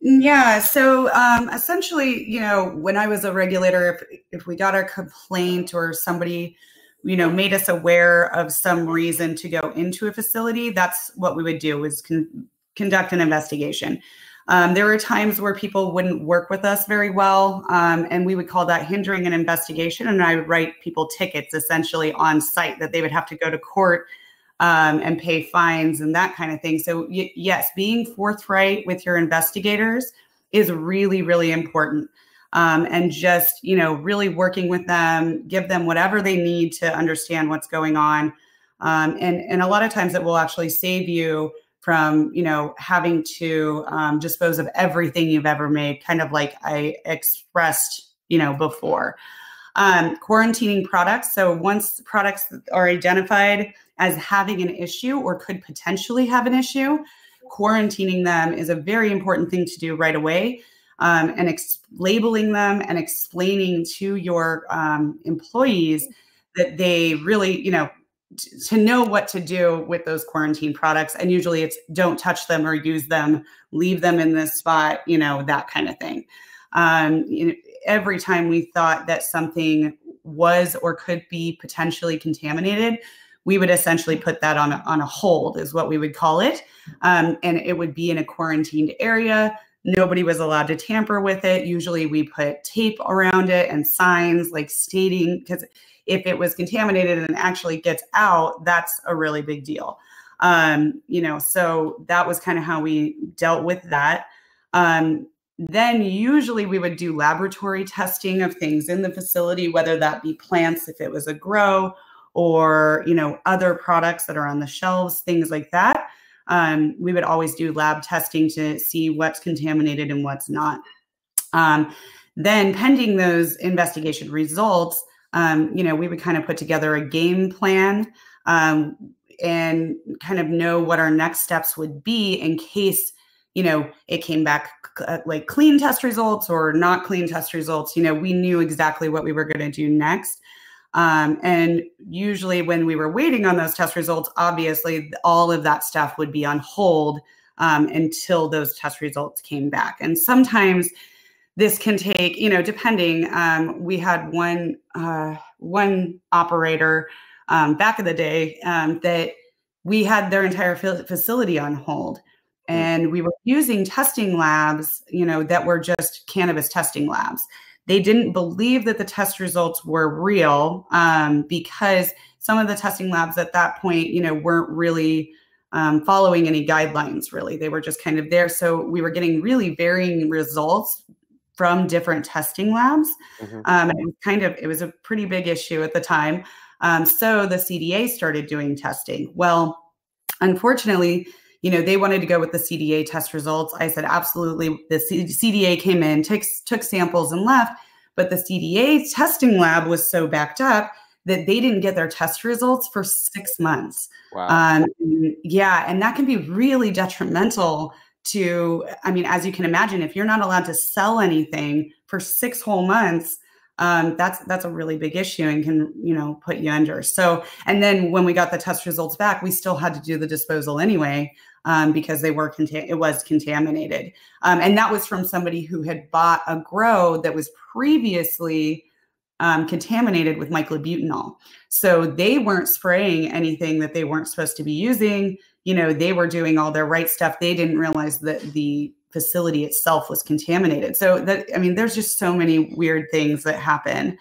Speaker 2: Yeah, so um, essentially, you know, when I was a regulator, if if we got a complaint or somebody, you know, made us aware of some reason to go into a facility, that's what we would do was con- conduct an investigation. Um, there were times where people wouldn't work with us very well, um, and we would call that hindering an investigation. And I would write people tickets essentially on site that they would have to go to court um, and pay fines and that kind of thing. So, yes, being forthright with your investigators is really, really important. Um, and just you know really working with them give them whatever they need to understand what's going on um, and and a lot of times it will actually save you from you know having to um, dispose of everything you've ever made kind of like i expressed you know before. Um, quarantining products. So once products are identified as having an issue or could potentially have an issue quarantining them is a very important thing to do right away um, and ex- labeling them and explaining to your um, employees that they really you know to know what to do with those quarantine products. And usually it's don't touch them or use them leave them in this spot you know that kind of thing. Um, you know, every time we thought that something was or could be potentially contaminated we would essentially put that on a, on a hold is what we would call it. Um, and it would be in a quarantined area. Nobody was allowed to tamper with it. Usually we put tape around it and signs like stating because if it was contaminated and actually gets out, that's a really big deal. Um, you know, so that was kind of how we dealt with that. Um, then usually we would do laboratory testing of things in the facility, whether that be plants, if it was a grow, or you know other products that are on the shelves, things like that. Um, we would always do lab testing to see what's contaminated and what's not. Um, then, pending those investigation results, um, you know, we would kind of put together a game plan um, and kind of know what our next steps would be in case, you know, it came back uh, like clean test results or not clean test results. You know, we knew exactly what we were going to do next. Um, and usually, when we were waiting on those test results, obviously all of that stuff would be on hold um, until those test results came back. And sometimes this can take, you know, depending. Um, we had one uh, one operator um, back in the day um, that we had their entire facility on hold, hmm. and we were using testing labs, you know, that were just cannabis testing labs. They didn't believe that the test results were real um, because some of the testing labs at that point, you know, weren't really um, following any guidelines. Really, they were just kind of there. So we were getting really varying results from different testing labs. Mm-hmm. Um, and it was kind of it was a pretty big issue at the time. Um, so the CDA started doing testing. Well, unfortunately, you know they wanted to go with the CDA test results. I said absolutely. The C- CDA came in, took took samples and left, but the CDA testing lab was so backed up that they didn't get their test results for six months. Wow. Um, yeah, and that can be really detrimental to i mean as you can imagine if you're not allowed to sell anything for six whole months um, that's that's a really big issue and can you know put you under. So and then when we got the test results back we still had to do the disposal anyway um, because they were it was contaminated. Um, and that was from somebody who had bought a grow that was previously um, contaminated with myclobutanol so they weren't spraying anything that they weren't supposed to be using you know, they were doing all their right stuff. They didn't realize that the facility itself was contaminated. So that I mean, there's just so many weird things that happen.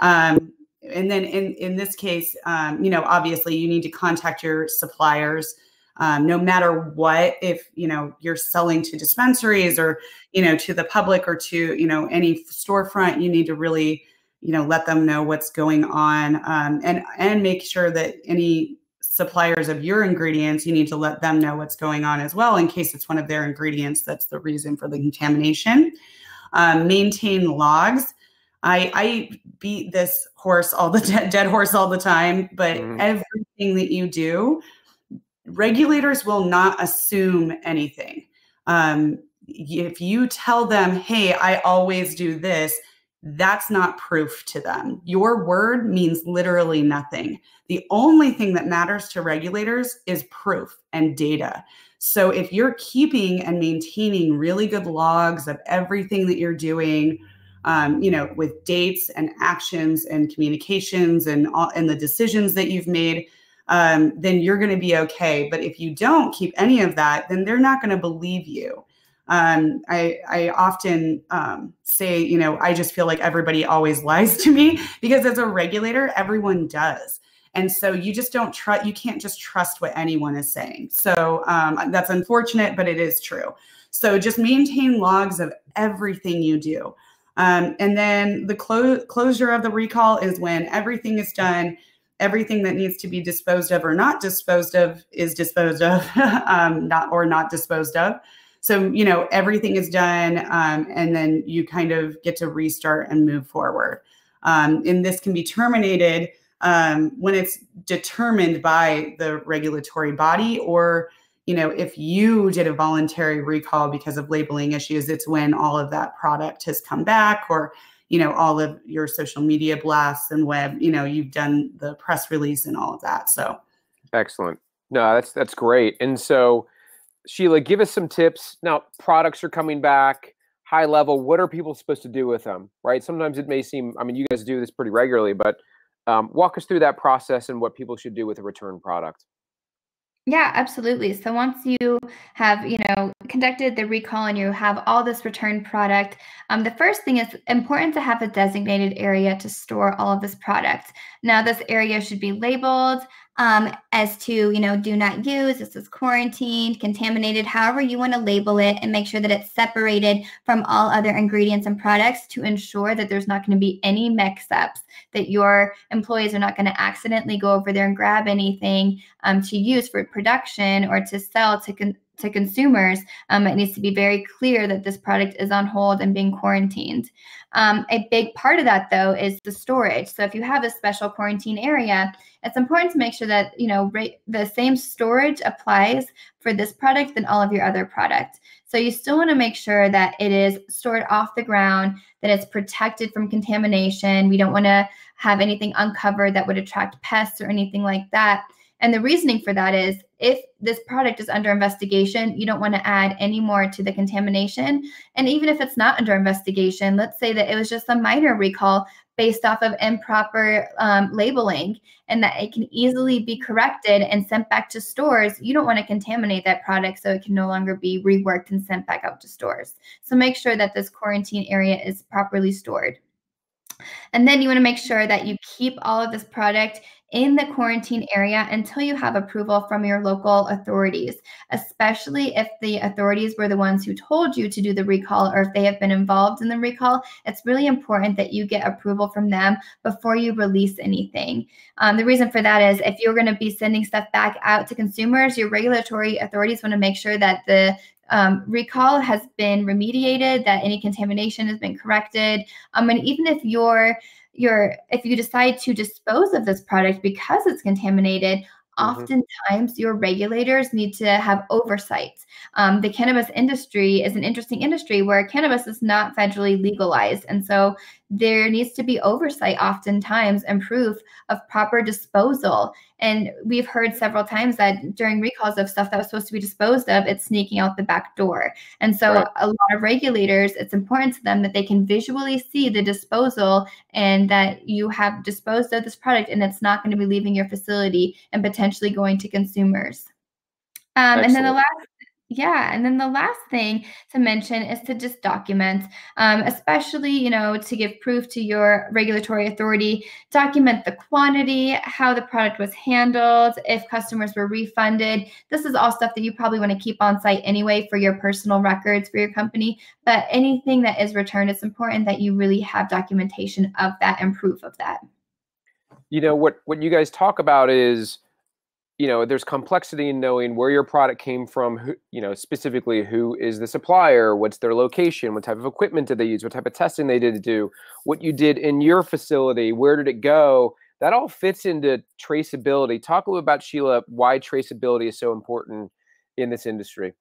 Speaker 2: Um, and then in in this case, um, you know, obviously you need to contact your suppliers. Um, no matter what, if you know you're selling to dispensaries or you know to the public or to you know any storefront, you need to really you know let them know what's going on um, and and make sure that any suppliers of your ingredients you need to let them know what's going on as well in case it's one of their ingredients that's the reason for the contamination. Um, maintain logs. I, I beat this horse all the dead, dead horse all the time but mm. everything that you do regulators will not assume anything. Um, if you tell them hey i always do this that's not proof to them. Your word means literally nothing. The only thing that matters to regulators is proof and data. So if you're keeping and maintaining really good logs of everything that you're doing, um, you know, with dates and actions and communications and all, and the decisions that you've made, um, then you're going to be okay. But if you don't keep any of that, then they're not going to believe you um, I, I often um, say, you know, I just feel like everybody always lies to me because as a regulator, everyone does. And so you just don't trust, you can't just trust what anyone is saying. So um, that's unfortunate, but it is true. So just maintain logs of everything you do. Um, and then the clo- closure of the recall is when everything is done, everything that needs to be disposed of or not disposed of is disposed of, um, not or not disposed of. So, you know, everything is done um, and then you kind of get to restart and move forward. Um, and this can be terminated um, when it's determined by the regulatory body or you know if you did a voluntary recall because of labeling issues it's when all of that product has come back or you know all of your social media blasts and web you know you've done the press release and all of that. So
Speaker 1: excellent. No that's that's great. And so Sheilah, give us some tips. Now, products are coming back high level. What are people supposed to do with them? Right. Sometimes it may seem, I mean, you guys do this pretty regularly, but um, walk us through that process and what people should do with a return product.
Speaker 3: Yeah, absolutely. So once you have, you know, conducted the recall and you have all this returned product, um, the first thing is important to have a designated area to store all of this product. Now, this area should be labeled um, as to, you know, do not use, this is quarantined, contaminated, however you want to label it and make sure that it's separated from all other ingredients and products to ensure that there's not going to be any mix-ups, that your employees are not going to accidentally go over there and grab anything um, to use for production or to sell to con- to consumers, um, it needs to be very clear that this product is on hold and being quarantined. Um, a big part of that, though, is the storage. So if you have a special quarantine area, it's important to make sure that you know the same storage applies for this product than all of your other products. So you still want to make sure that it is stored off the ground, that it's protected from contamination. We don't want to have anything uncovered that would attract pests or anything like that. And the reasoning for that is if this product is under investigation, you don't want to add any more to the contamination. And even if it's not under investigation, let's say that it was just a minor recall based off of improper um, labeling and that it can easily be corrected and sent back to stores, you don't want to contaminate that product so it can no longer be reworked and sent back out to stores. So make sure that this quarantine area is properly stored. And then you want to make sure that you keep all of this product in the quarantine area until you have approval from your local authorities, especially if the authorities were the ones who told you to do the recall or if they have been involved in the recall. It's really important that you get approval from them before you release anything. Um, the reason for that is if you're going to be sending stuff back out to consumers, your regulatory authorities want to make sure that the um, recall has been remediated, that any contamination has been corrected. Um, and even if you're you're if you decide to dispose of this product because it's contaminated Mm-hmm. Oftentimes, your regulators need to have oversight. Um, the cannabis industry is an interesting industry where cannabis is not federally legalized. And so there needs to be oversight, oftentimes, and proof of proper disposal. And we've heard several times that during recalls of stuff that was supposed to be disposed of, it's sneaking out the back door. And so, right. a lot of regulators, it's important to them that they can visually see the disposal and that you have disposed of this product and it's not going to be leaving your facility and potentially going to consumers. Um, and then the last Yeah, and then the last thing to mention is to just document, um, especially you know to give proof to your regulatory authority. Document the quantity, how the product was handled, if customers were refunded. This is all stuff that you probably want to keep on site anyway for your personal records for your company. But anything that is returned, it's important that you really have documentation of that and proof of that.
Speaker 1: You know what what you guys talk about is you know there's complexity in knowing where your product came from who you know specifically who is the supplier what's their location what type of equipment did they use what type of testing they did to do what you did in your facility where did it go? That all fits into traceability. Talk a little about Sheilah why traceability is so important in this industry.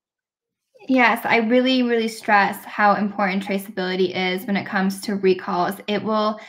Speaker 3: Yes, I really, really stress how important traceability is when it comes to recalls. It will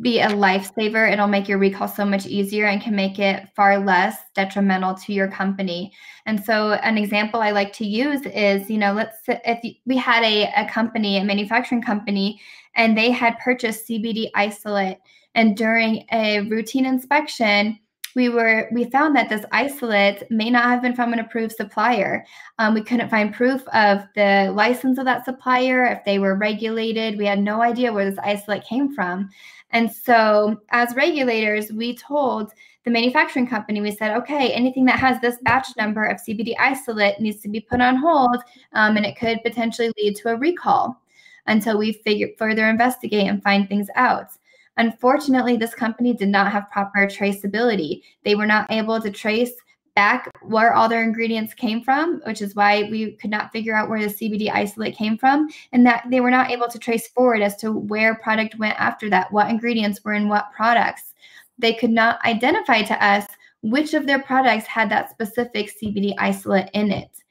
Speaker 3: be a lifesaver. It'll make your recall so much easier and can make it far less detrimental to your company. And so, an example I like to use is, you know, let's if we had a, a company, a manufacturing company, and they had purchased CBD isolate, and during a routine inspection, we were we found that this isolate may not have been from an approved supplier. Um, we couldn't find proof of the license of that supplier, if they were regulated. We had no idea where this isolate came from. And so, as regulators, we told the manufacturing company, we said, okay, anything that has this batch number of CBD isolate needs to be put on hold, um, and it could potentially lead to a recall until we figure further investigate and find things out. Unfortunately, this company did not have proper traceability. They were not able to trace back where all their ingredients came from, which is why we could not figure out where the CBD isolate came from, and that they were not able to trace forward as to where product went after that, what ingredients were in what products. They could not identify to us which of their products had that specific CBD isolate in it.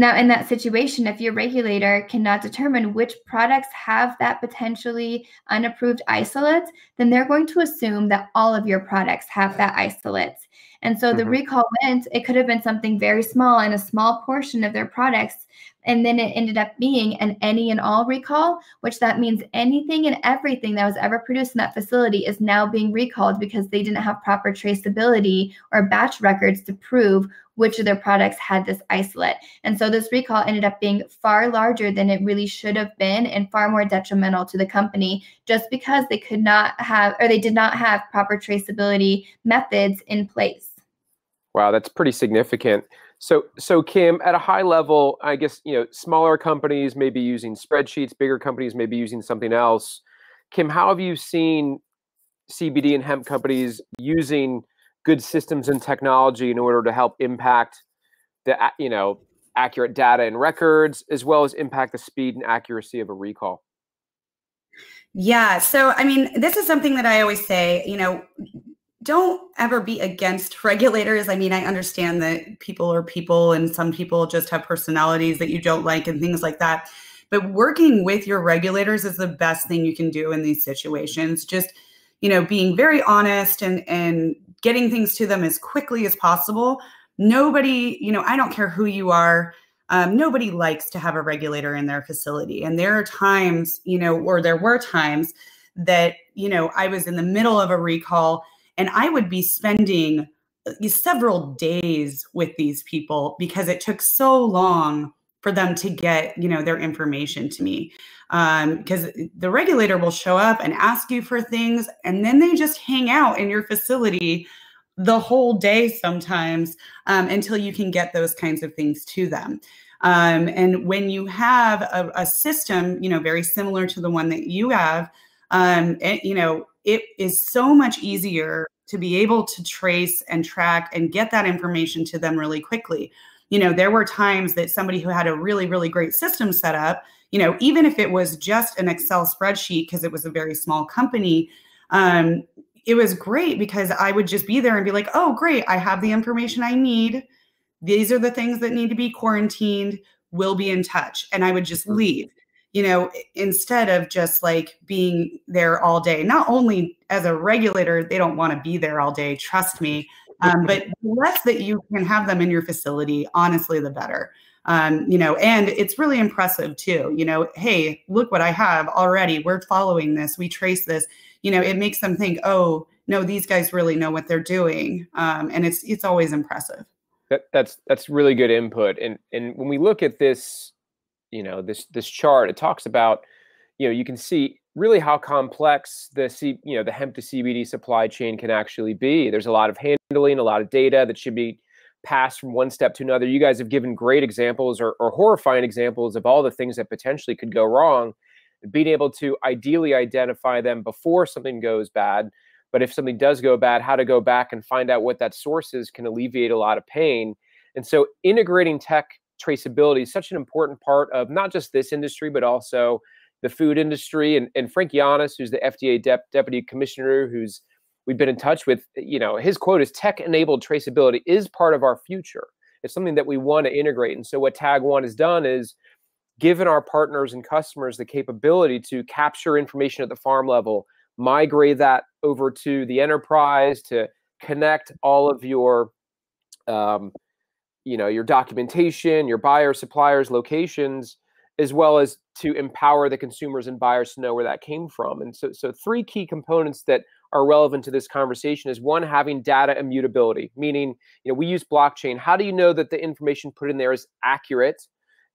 Speaker 3: Now, in that situation, if your regulator cannot determine which products have that potentially unapproved isolate, then they're going to assume that all of your products have that isolate. And so the mm-hmm. recall went, it could have been something very small and a small portion of their products. And then it ended up being an any and all recall, which that means anything and everything that was ever produced in that facility is now being recalled because they didn't have proper traceability or batch records to prove which of their products had this isolate. And so this recall ended up being far larger than it really should have been and far more detrimental to the company just because they could not have or they did not have proper traceability methods in place.
Speaker 1: Wow, that's pretty significant. So, so Kim, at a high level, I guess you know smaller companies may be using spreadsheets, bigger companies may be using something else. Kim, how have you seen CBD and hemp companies using good systems and technology in order to help impact the you know accurate data and records, as well as impact the speed and accuracy of a recall?
Speaker 2: Yeah. So, I mean, this is something that I always say, you know, don't ever be against regulators. I mean, I understand that people are people and some people just have personalities that you don't like and things like that. But working with your regulators is the best thing you can do in these situations. Just, you know, being very honest and and getting things to them as quickly as possible. Nobody, you know, I don't care who you are. Um, nobody likes to have a regulator in their facility. And there are times, you know, or there were times that, you know, I was in the middle of a recall and I would be spending uh, several days with these people because it took so long for them to get you know their information to me because um, the regulator will show up and ask you for things and then they just hang out in your facility the whole day sometimes um, until you can get those kinds of things to them um, and when you have a, a, system you know very similar to the one that you have um, it, you know it is so much easier to be able to trace and track and get that information to them really quickly. You know, there were times that somebody who had a really, really great system set up, you know, even if it was just an Excel spreadsheet because it was a very small company, um, it was great because I would just be there and be like, oh, great, I have the information I need. These are the things that need to be quarantined. We'll be in touch. And I would just mm-hmm. leave you know, instead of just like being there all day. Not only as a regulator, they don't want to be there all day, trust me, um, but the less that you can have them in your facility, honestly, the better. Um, you know, and it's really impressive too. You know, hey, look what I have already. We're following this. We trace this. You know, it makes them think, oh, no, these guys really know what they're doing, um, and it's it's always impressive.
Speaker 1: That, that's that's really good input. And and when we look at this, you know, this this chart, it talks about, you know, you can see really how complex the C, you know, the hemp to CBD supply chain can actually be. There's a lot of handling, a lot of data that should be passed from one step to another. You guys have given great examples or, or horrifying examples of all the things that potentially could go wrong. Being able to ideally identify them before something goes bad, but if something does go bad, how to go back and find out what that source is can alleviate a lot of pain. And so integrating tech traceability is such an important part of not just this industry, but also the food industry. And, and Frank Yiannas, who's the FDA Dep- Deputy Commissioner, who's we've been in touch with, you know, his quote is tech enabled traceability is part of our future. It's something that we want to integrate. And so what TagOne has done is given our partners and customers the capability to capture information at the farm level, migrate that over to the enterprise to connect all of your um, you know your documentation your buyer suppliers locations as well as to empower the consumers and buyers to know where that came from. And so so three key components that are relevant to this conversation is one having data immutability meaning you know we use blockchain. How do you know that the information put in there is accurate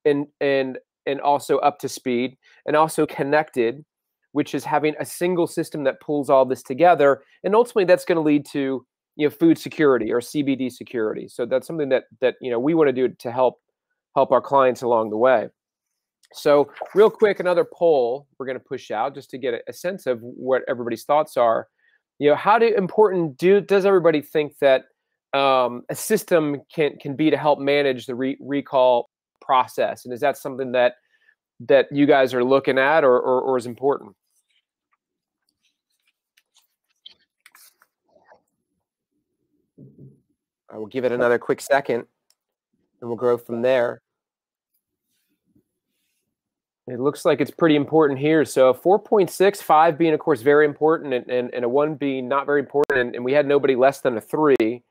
Speaker 1: and and and also up to speed and also connected which is having a single system that pulls all this together? And ultimately that's going to lead to you know food security or cbd security. So that's something that that you know we want to do to help help our clients along the way so real quick another poll we're going to push out just to get a, sense of what everybody's thoughts are. You know how do important do does everybody think that um, a system can can be to help manage the re- recall process? And is that something that that you guys are looking at or, or, or is important? I will give it another quick second and we'll go from there. It looks like it's pretty important here. So 4.6, 5 being, of course, very important, and, and, and a 1 being not very important. And, and we had nobody less than a 3,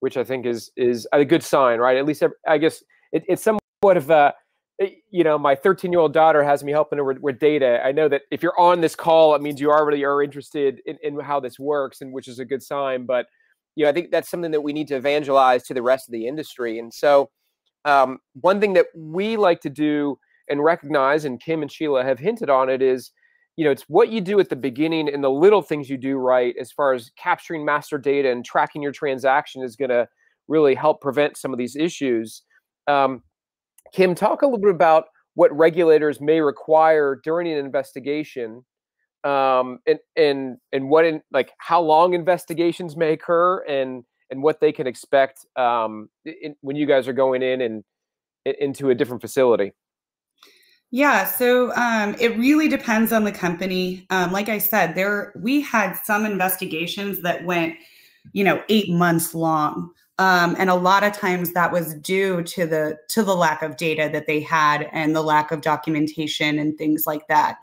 Speaker 1: which I think is is a good sign, right? At least, I guess it, it's somewhat of a, eh, you know, my 13 year old daughter has me helping her with, with, data. I know that if you're on this call, it means you already are interested in, in how this works, and which is a good sign. But you know, I think that's something that we need to evangelize to the rest of the industry. And so, um, one thing that we like to do and recognize, and Kim and Sheilah have hinted on it, is you know, it's what you do at the beginning and the little things you do right as far as capturing master data and tracking your transaction is going to really help prevent some of these issues. Um, Kim, talk a little bit about what regulators may require during an investigation um, and and and what in like how long investigations may occur and and what they can expect um, in, when you guys are going in and into a different facility.
Speaker 2: Yeah, so um, it really depends on the company. Um, like I said, there we had some investigations that went, you know, eight months long, um, and a lot of times that was due to the to the lack of data that they had and the lack of documentation and things like that.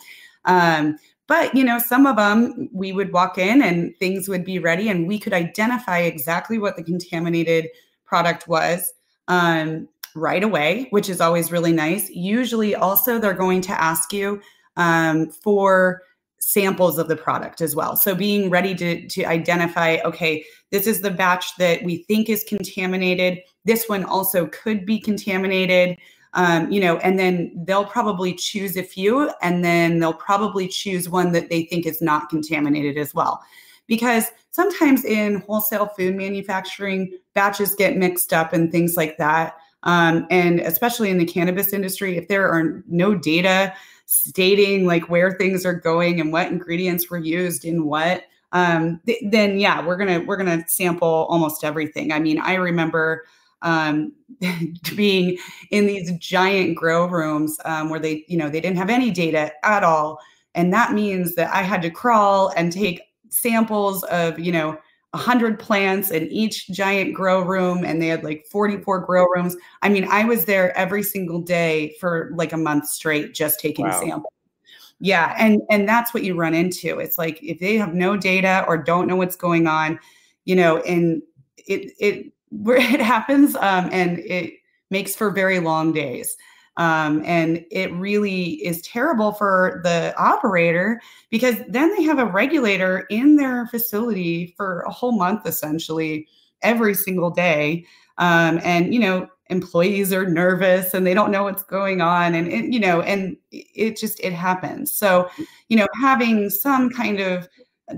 Speaker 2: Um, but, you know, some of them we would walk in and things would be ready and we could identify exactly what the contaminated product was um, right away, which is always really nice. Usually, also, they're going to ask you um, for samples of the product as well. So being ready to, to identify, okay, this is the batch that we think is contaminated. This one also could be contaminated um, you know, and then they'll probably choose a few and then they'll probably choose one that they think is not contaminated as well. Because sometimes in wholesale food manufacturing, batches get mixed up and things like that. Um, and especially in the cannabis industry, if there are no data stating like where things are going and what ingredients were used in what, um, th- then yeah, we're gonna we're gonna sample almost everything. I mean, I remember um, being in these giant grow rooms um, where they, you know, they didn't have any data at all. And that means that I had to crawl and take samples of, you know, 100 plants in each giant grow room and they had like 44 grow rooms. I mean, I was there every single day for like a month straight just taking wow. samples. Yeah, and and that's what you run into. It's like if they have no data or don't know what's going on, you know, and it it where it happens um, and it makes for very long days. Um, and it really is terrible for the operator because then they have a regulator in their facility for a whole month essentially every single day Um, and you know, employees are nervous and they don't know what's going on, and, and you know, and it just it happens. So, you know, having some kind of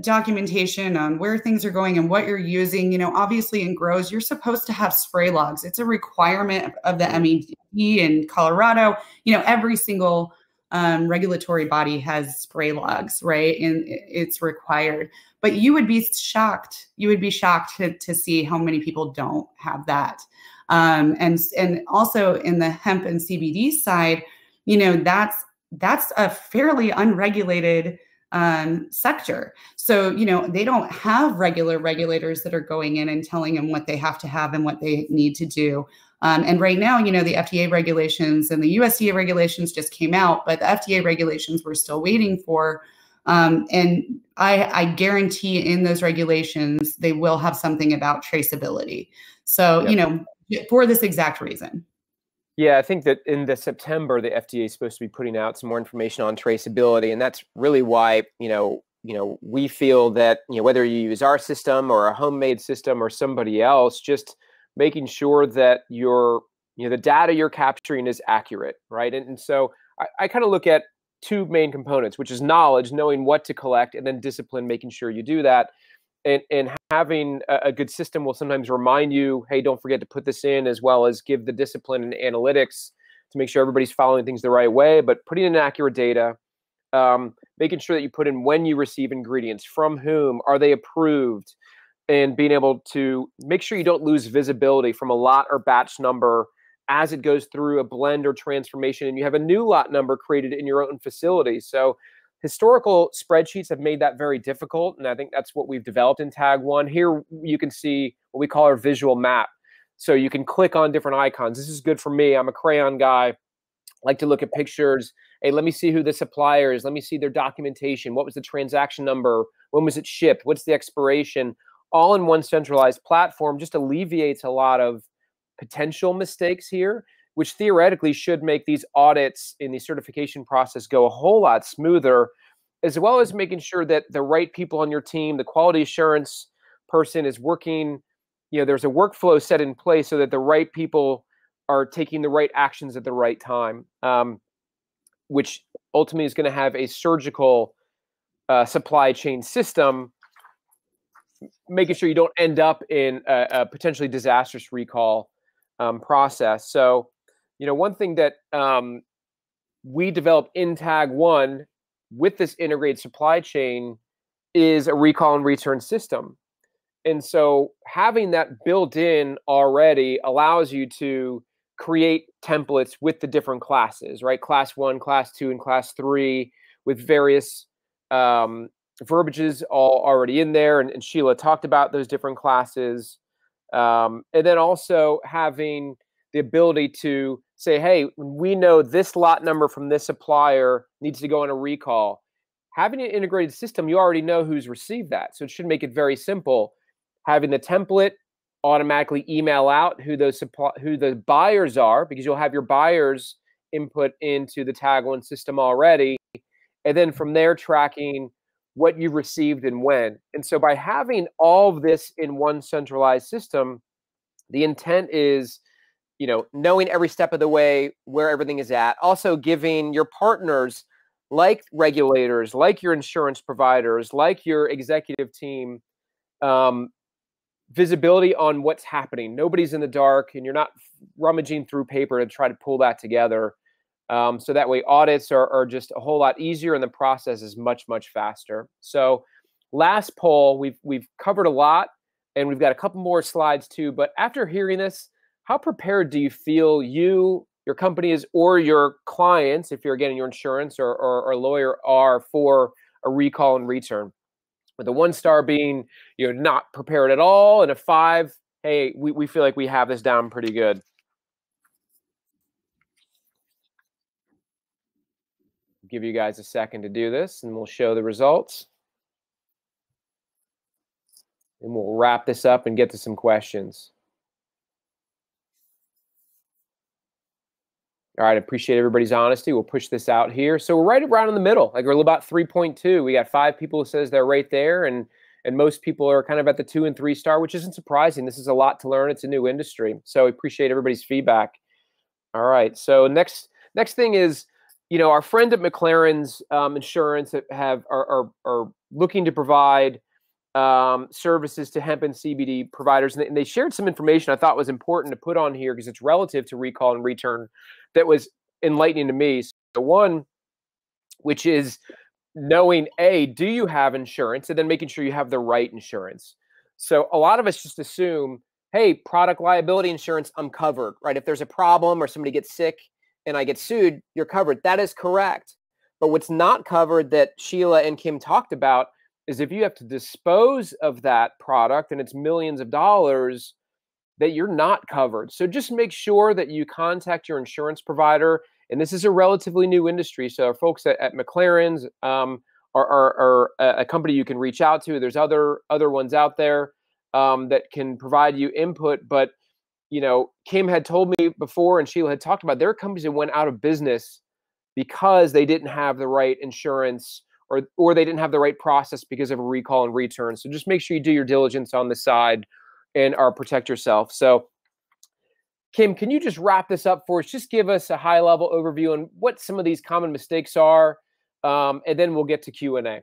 Speaker 2: documentation on where things are going and what you're using. You know, obviously in grows, you're supposed to have spray logs. It's a requirement of the MED in Colorado. You know, every single um, regulatory body has spray logs, right? And it's required. But you would be shocked. You would be shocked to, to see how many people don't have that. Um, and and also in the hemp and CBD side, you know, that's that's a fairly unregulated um, sector. So, you know, they don't have regular regulators that are going in and telling them what they have to have and what they need to do. Um, and right now, you know, the FDA regulations and the USDA regulations just came out, but the FDA regulations we're still waiting for. Um, and I, I guarantee in those regulations, they will have something about traceability. So, yep. you know, for this exact reason.
Speaker 1: Yeah, I think that in the September, the FDA is supposed to be putting out some more information on traceability, and that's really why you know you know we feel that you know whether you use our system or a homemade system or somebody else, just making sure that your you know the data you're capturing is accurate, right? And, and so I, I kind of look at two main components, which is knowledge, knowing what to collect, and then discipline, making sure you do that and, and having a, good system will sometimes remind you, hey, don't forget to put this in, as well as give the discipline and analytics to make sure everybody's following things the right way. But putting in accurate data, um, making sure that you put in when you receive ingredients, from whom, are they approved, and being able to make sure you don't lose visibility from a lot or batch number as it goes through a blend or transformation, and you have a new lot number created in your own facility. So Historical spreadsheets have made that very difficult, and I think that's what we've developed in TagOne. Here you can see what we call our visual map. So you can click on different icons. This is good for me. I'm a crayon guy. I like to look at pictures. Hey, let me see who the supplier is. Let me see their documentation. What was the transaction number? When was it shipped? What's the expiration? All in one centralized platform just alleviates a lot of potential mistakes here which theoretically should make these audits in the certification process go a whole lot smoother, as well as making sure that the right people on your team, the quality assurance person is working, you know, there's a workflow set in place so that the right people are taking the right actions at the right time, um, which ultimately is going to have a surgical uh, supply chain system making sure you don't end up in a, a potentially disastrous recall um, process. So you know, one thing that um, we developed in TagOne with this integrated supply chain is a recall and return system. And so having that built in already allows you to create templates with the different classes, right? Class one, class two, and class three with various um, verbiages all already in there. And, and Sheilah talked about those different classes. Um, and then also having the ability to say, hey, we know this lot number from this supplier needs to go on a recall. Having an integrated system, you already know who's received that. So it should make it very simple. Having the template automatically email out who those supply who the buyers are, because you'll have your buyers input into the TagOne system already. And then from there tracking what you received and when. And so by having all of this in one centralized system, the intent is you know, knowing every step of the way where everything is at. Also giving your partners like regulators, like your insurance providers, like your executive team, um, visibility on what's happening. Nobody's in the dark, and you're not rummaging through paper to try to pull that together. Um, so that way, audits are, are just a whole lot easier, and the process is much much faster. So, last poll, we've we've covered a lot, and we've got a couple more slides too. But after hearing this, how prepared do you feel you, your company is, or your clients, if you're getting your insurance or, or, or lawyer, are for a recall and return? With a one star being you're not prepared at all, and a five, hey, we, we feel like we have this down pretty good. Give you guys a second to do this, and we'll show the results. And we'll wrap this up and get to some questions. All right, appreciate everybody's honesty. We'll push this out here. So we're right around in the middle. Like we're about 3.2. We got five people who says they're right there and and most people are kind of at the two and three star, which isn't surprising. This is a lot to learn. It's a new industry, so appreciate everybody's feedback. All right, so next next thing is, you know, our friend at McLaren's um, Insurance have are, are, are looking to provide um, services to hemp and CBD providers, and they, and they shared some information I thought was important to put on here because it's relative to recall and return that was enlightening to me. So one, which is knowing a do you have insurance? And then making sure you have the right insurance. So a lot of us just assume hey product liability insurance i'm covered right? If there's a problem or somebody gets sick and i get sued you're covered. That is correct. But what's not covered that Sheilah and kim talked about is if you have to dispose of that product and it's millions of dollars that you're not covered so just make sure that you contact your insurance provider and this is a relatively new industry. So folks at, at McLaren's um, are, are, are, a company you can reach out to. There's other other ones out there um, that can provide you input. But you know, Kim had told me before, and Sheilah had talked about there are companies that went out of business because they didn't have the right insurance or or they didn't have the right process because of a recall and return. So just make sure you do your diligence on the side and are protect yourself. So Kim, can you just wrap this up for us? Just give us a high level overview on what some of these common mistakes are, um, and then we'll get to Q and A.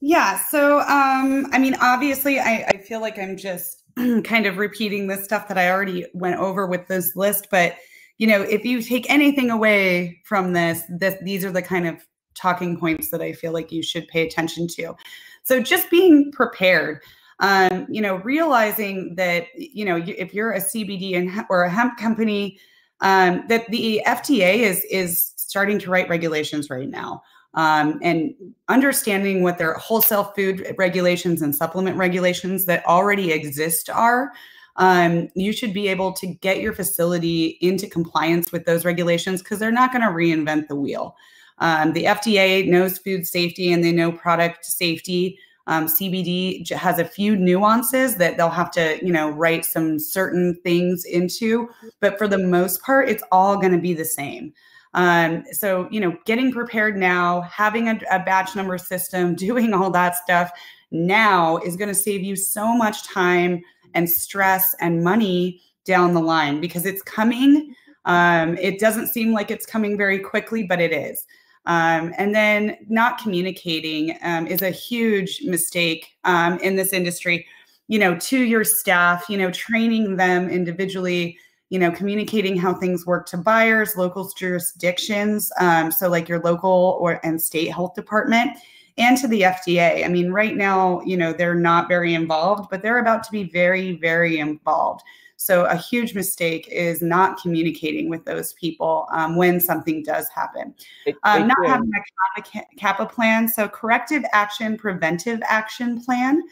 Speaker 2: Yeah. So, um, I mean, obviously, I, I feel like I'm just kind of repeating the stuff that I already went over with this list. But you know, if you take anything away from this, this these are the kind of talking points that I feel like you should pay attention to. So, just being prepared um, you know, realizing that, you know, if you're a CBD and or a hemp company, um, that the FDA is is starting to write regulations right now. Um, and understanding what their wholesale food regulations and supplement regulations that already exist are, um, you should be able to get your facility into compliance with those regulations because they're not going to reinvent the wheel. Um, the FDA knows food safety and they know product safety. Um, CBD has a few nuances that they'll have to, you know, write some certain things into, but for the most part, it's all going to be the same. Um, so, you know, getting prepared now, having a, a batch number system, doing all that stuff now is going to save you so much time and stress and money down the line because it's coming. Um, it doesn't seem like it's coming very quickly, but it is. Um, and then not communicating um, is a huge mistake um, in this industry. You know, to your staff, you know, training them individually, you know, communicating how things work to buyers, local jurisdictions, um, so like your local or and state health department, and to the FDA. I mean, right now, you know, they're not very involved, but they're about to be very, very involved. So a huge mistake is not communicating with those people um, when something does happen. Um, not having a CAPA, CAPA, plan. So corrective action, preventive action plan,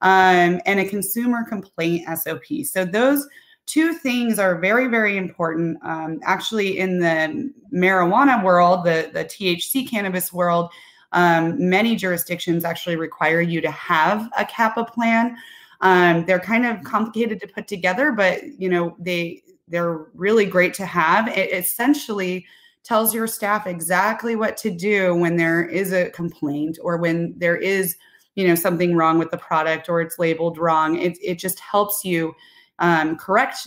Speaker 2: um, and a consumer complaint SOP. So those two things are very, very important. Um, actually, in the marijuana world, the, the THC cannabis world, um, many jurisdictions actually require you to have a CAPA plan. Um, they're kind of complicated to put together, but you know they they're really great to have. It essentially tells your staff exactly what to do when there is a complaint or when there is you know something wrong with the product or it's labeled wrong. It it just helps you um, correct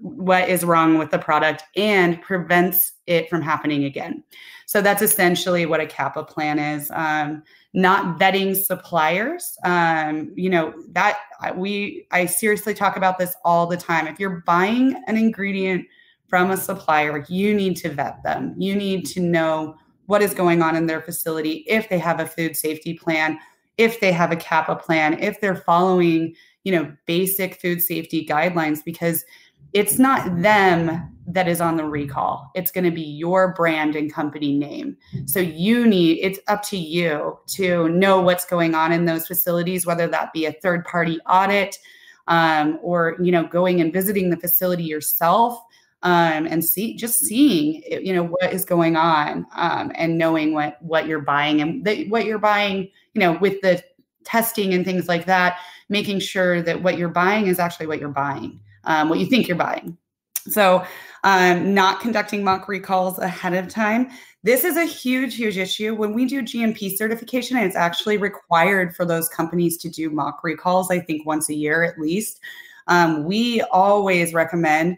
Speaker 2: what is wrong with the product and prevents it from happening again. So that's essentially what a CAPA plan is. Um, not vetting suppliers. Um, you know, that we, I seriously talk about this all the time. If you're buying an ingredient from a supplier, you need to vet them. You need to know what is going on in their facility, if they have a food safety plan, if they have a CAPA plan, if they're following, you know, basic food safety guidelines, because it's not them that is on the recall. It's going to be your brand and company name. So you need, it's up to you to know what's going on in those facilities, whether that be a third party audit um, or, you know, going and visiting the facility yourself um, and see, just seeing, you know, what is going on um, and knowing what, what you're buying and what you're buying, you know, with the testing and things like that, making sure that what you're buying is actually what you're buying, um, what you think you're buying. So um, not conducting mock recalls ahead of time. This is a huge, huge issue. When we do GMP certification, and it's actually required for those companies to do mock recalls, I think once a year at least. Um, we always recommend,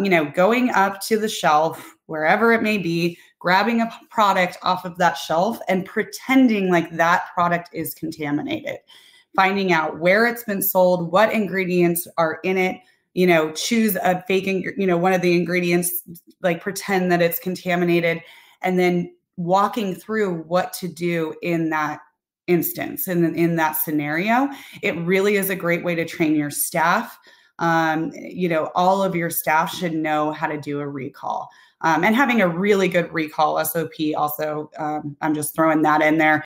Speaker 2: you know, going up to the shelf, wherever it may be, grabbing a product off of that shelf and pretending like that product is contaminated, finding out where it's been sold, what ingredients are in it, you know, choose a fake, you know, one of the ingredients, like pretend that it's contaminated, and then walking through what to do in that instance and in, in that scenario. It really is a great way to train your staff. Um, you know, all of your staff should know how to do a recall. Um, and having a really good recall SOP also, um, I'm just throwing that in there.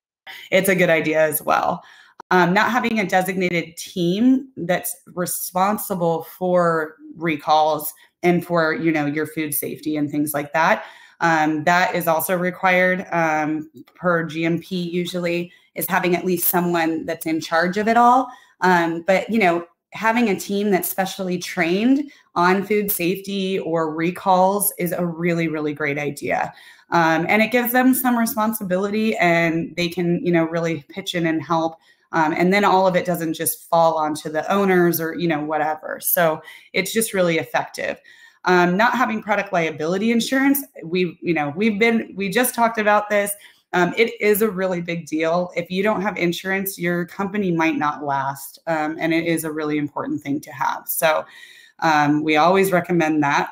Speaker 2: It's a good idea as well um, not having a designated team that's responsible for recalls and for you know your food safety and things like that. Um, that is also required um, per gmp usually is having at least someone that's in charge of it all. Um, but you know having a team that's specially trained on food safety or recalls is a really really great idea. Um, and it gives them some responsibility and they can you know really pitch in and help um, and then all of it doesn't just fall onto the owners or you know whatever. So it's just really effective. Um, not having product liability insurance we you know we've been we just talked about this. Um, it is a really big deal. If you don't have insurance your company might not last um, and it is a really important thing to have. So um, we always recommend that.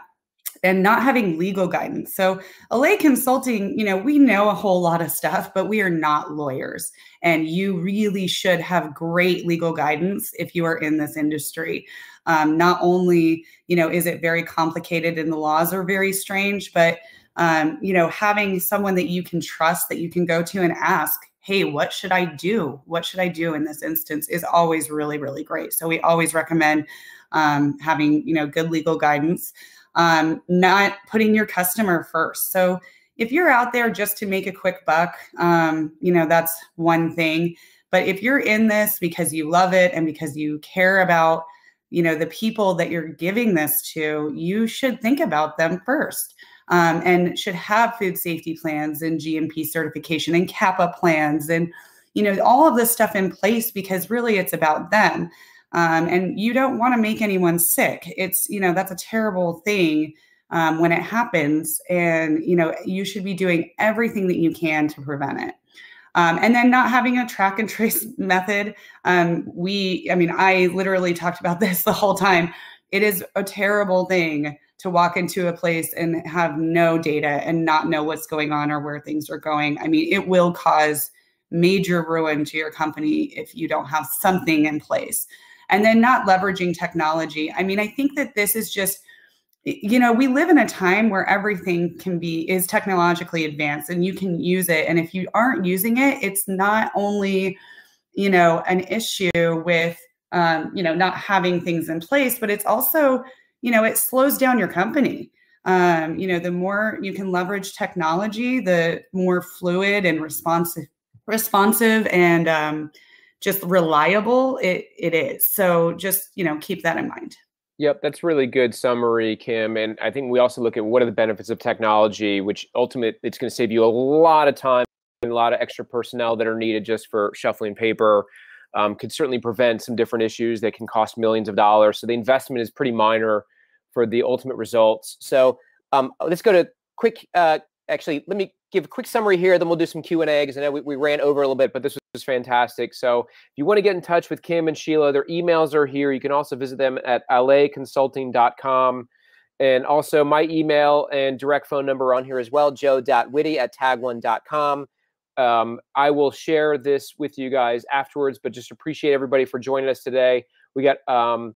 Speaker 2: And not having legal guidance. So, Allay Consulting, you know, we know a whole lot of stuff, but we are not lawyers. And you really should have great legal guidance if you are in this industry. Um, not only, you know, is it very complicated and the laws are very strange, but, um, you know, having someone that you can trust that you can go to and ask, hey, what should I do? What should I do in this instance is always really, really great. So, we always recommend um, having, you know, good legal guidance um, not putting your customer first. So if you're out there just to make a quick buck, um, you know, that's one thing. But if you're in this because you love it and because you care about, you know, the people that you're giving this to, you should think about them first. Um, and should have food safety plans and GMP certification and CAPA plans and you know all of this stuff in place because really it's about them um, and you don't want to make anyone sick. It's you know that's a terrible thing um, when it happens, and you know you should be doing everything that you can to prevent it. Um, and then not having a track and trace method. Um, we, I mean, I literally talked about this the whole time. It is a terrible thing to walk into a place and have no data and not know what's going on or where things are going. I mean, it will cause major ruin to your company if you don't have something in place and then not leveraging technology. I mean, I think that this is just you know we live in a time where everything can be is technologically advanced and you can use it and if you aren't using it it's not only you know an issue with um, you know not having things in place but it's also you know it slows down your company um, you know the more you can leverage technology the more fluid and responsive responsive and um, just reliable it it is. So just you know keep that in mind.
Speaker 1: Yep, that's really good summary, Kim. And I think we also look at what are the benefits of technology, which ultimately it's going to save you a lot of time and a lot of extra personnel that are needed just for shuffling paper. Um, could certainly prevent some different issues that can cost millions of dollars. So the investment is pretty minor for the ultimate results. So um, let's go to quick. Uh, actually, let me give a quick summary here, then we'll do some Q and A because I know we, we ran over a little bit, but this was fantastic. So if you want to get in touch with Kim and Sheilah, their emails are here. You can also visit them at allayconsulting.com. And also my email and direct phone number on here as well, joe.witte at tagone.com. Um, I will share this with you guys afterwards, but just appreciate everybody for joining us today. We got um,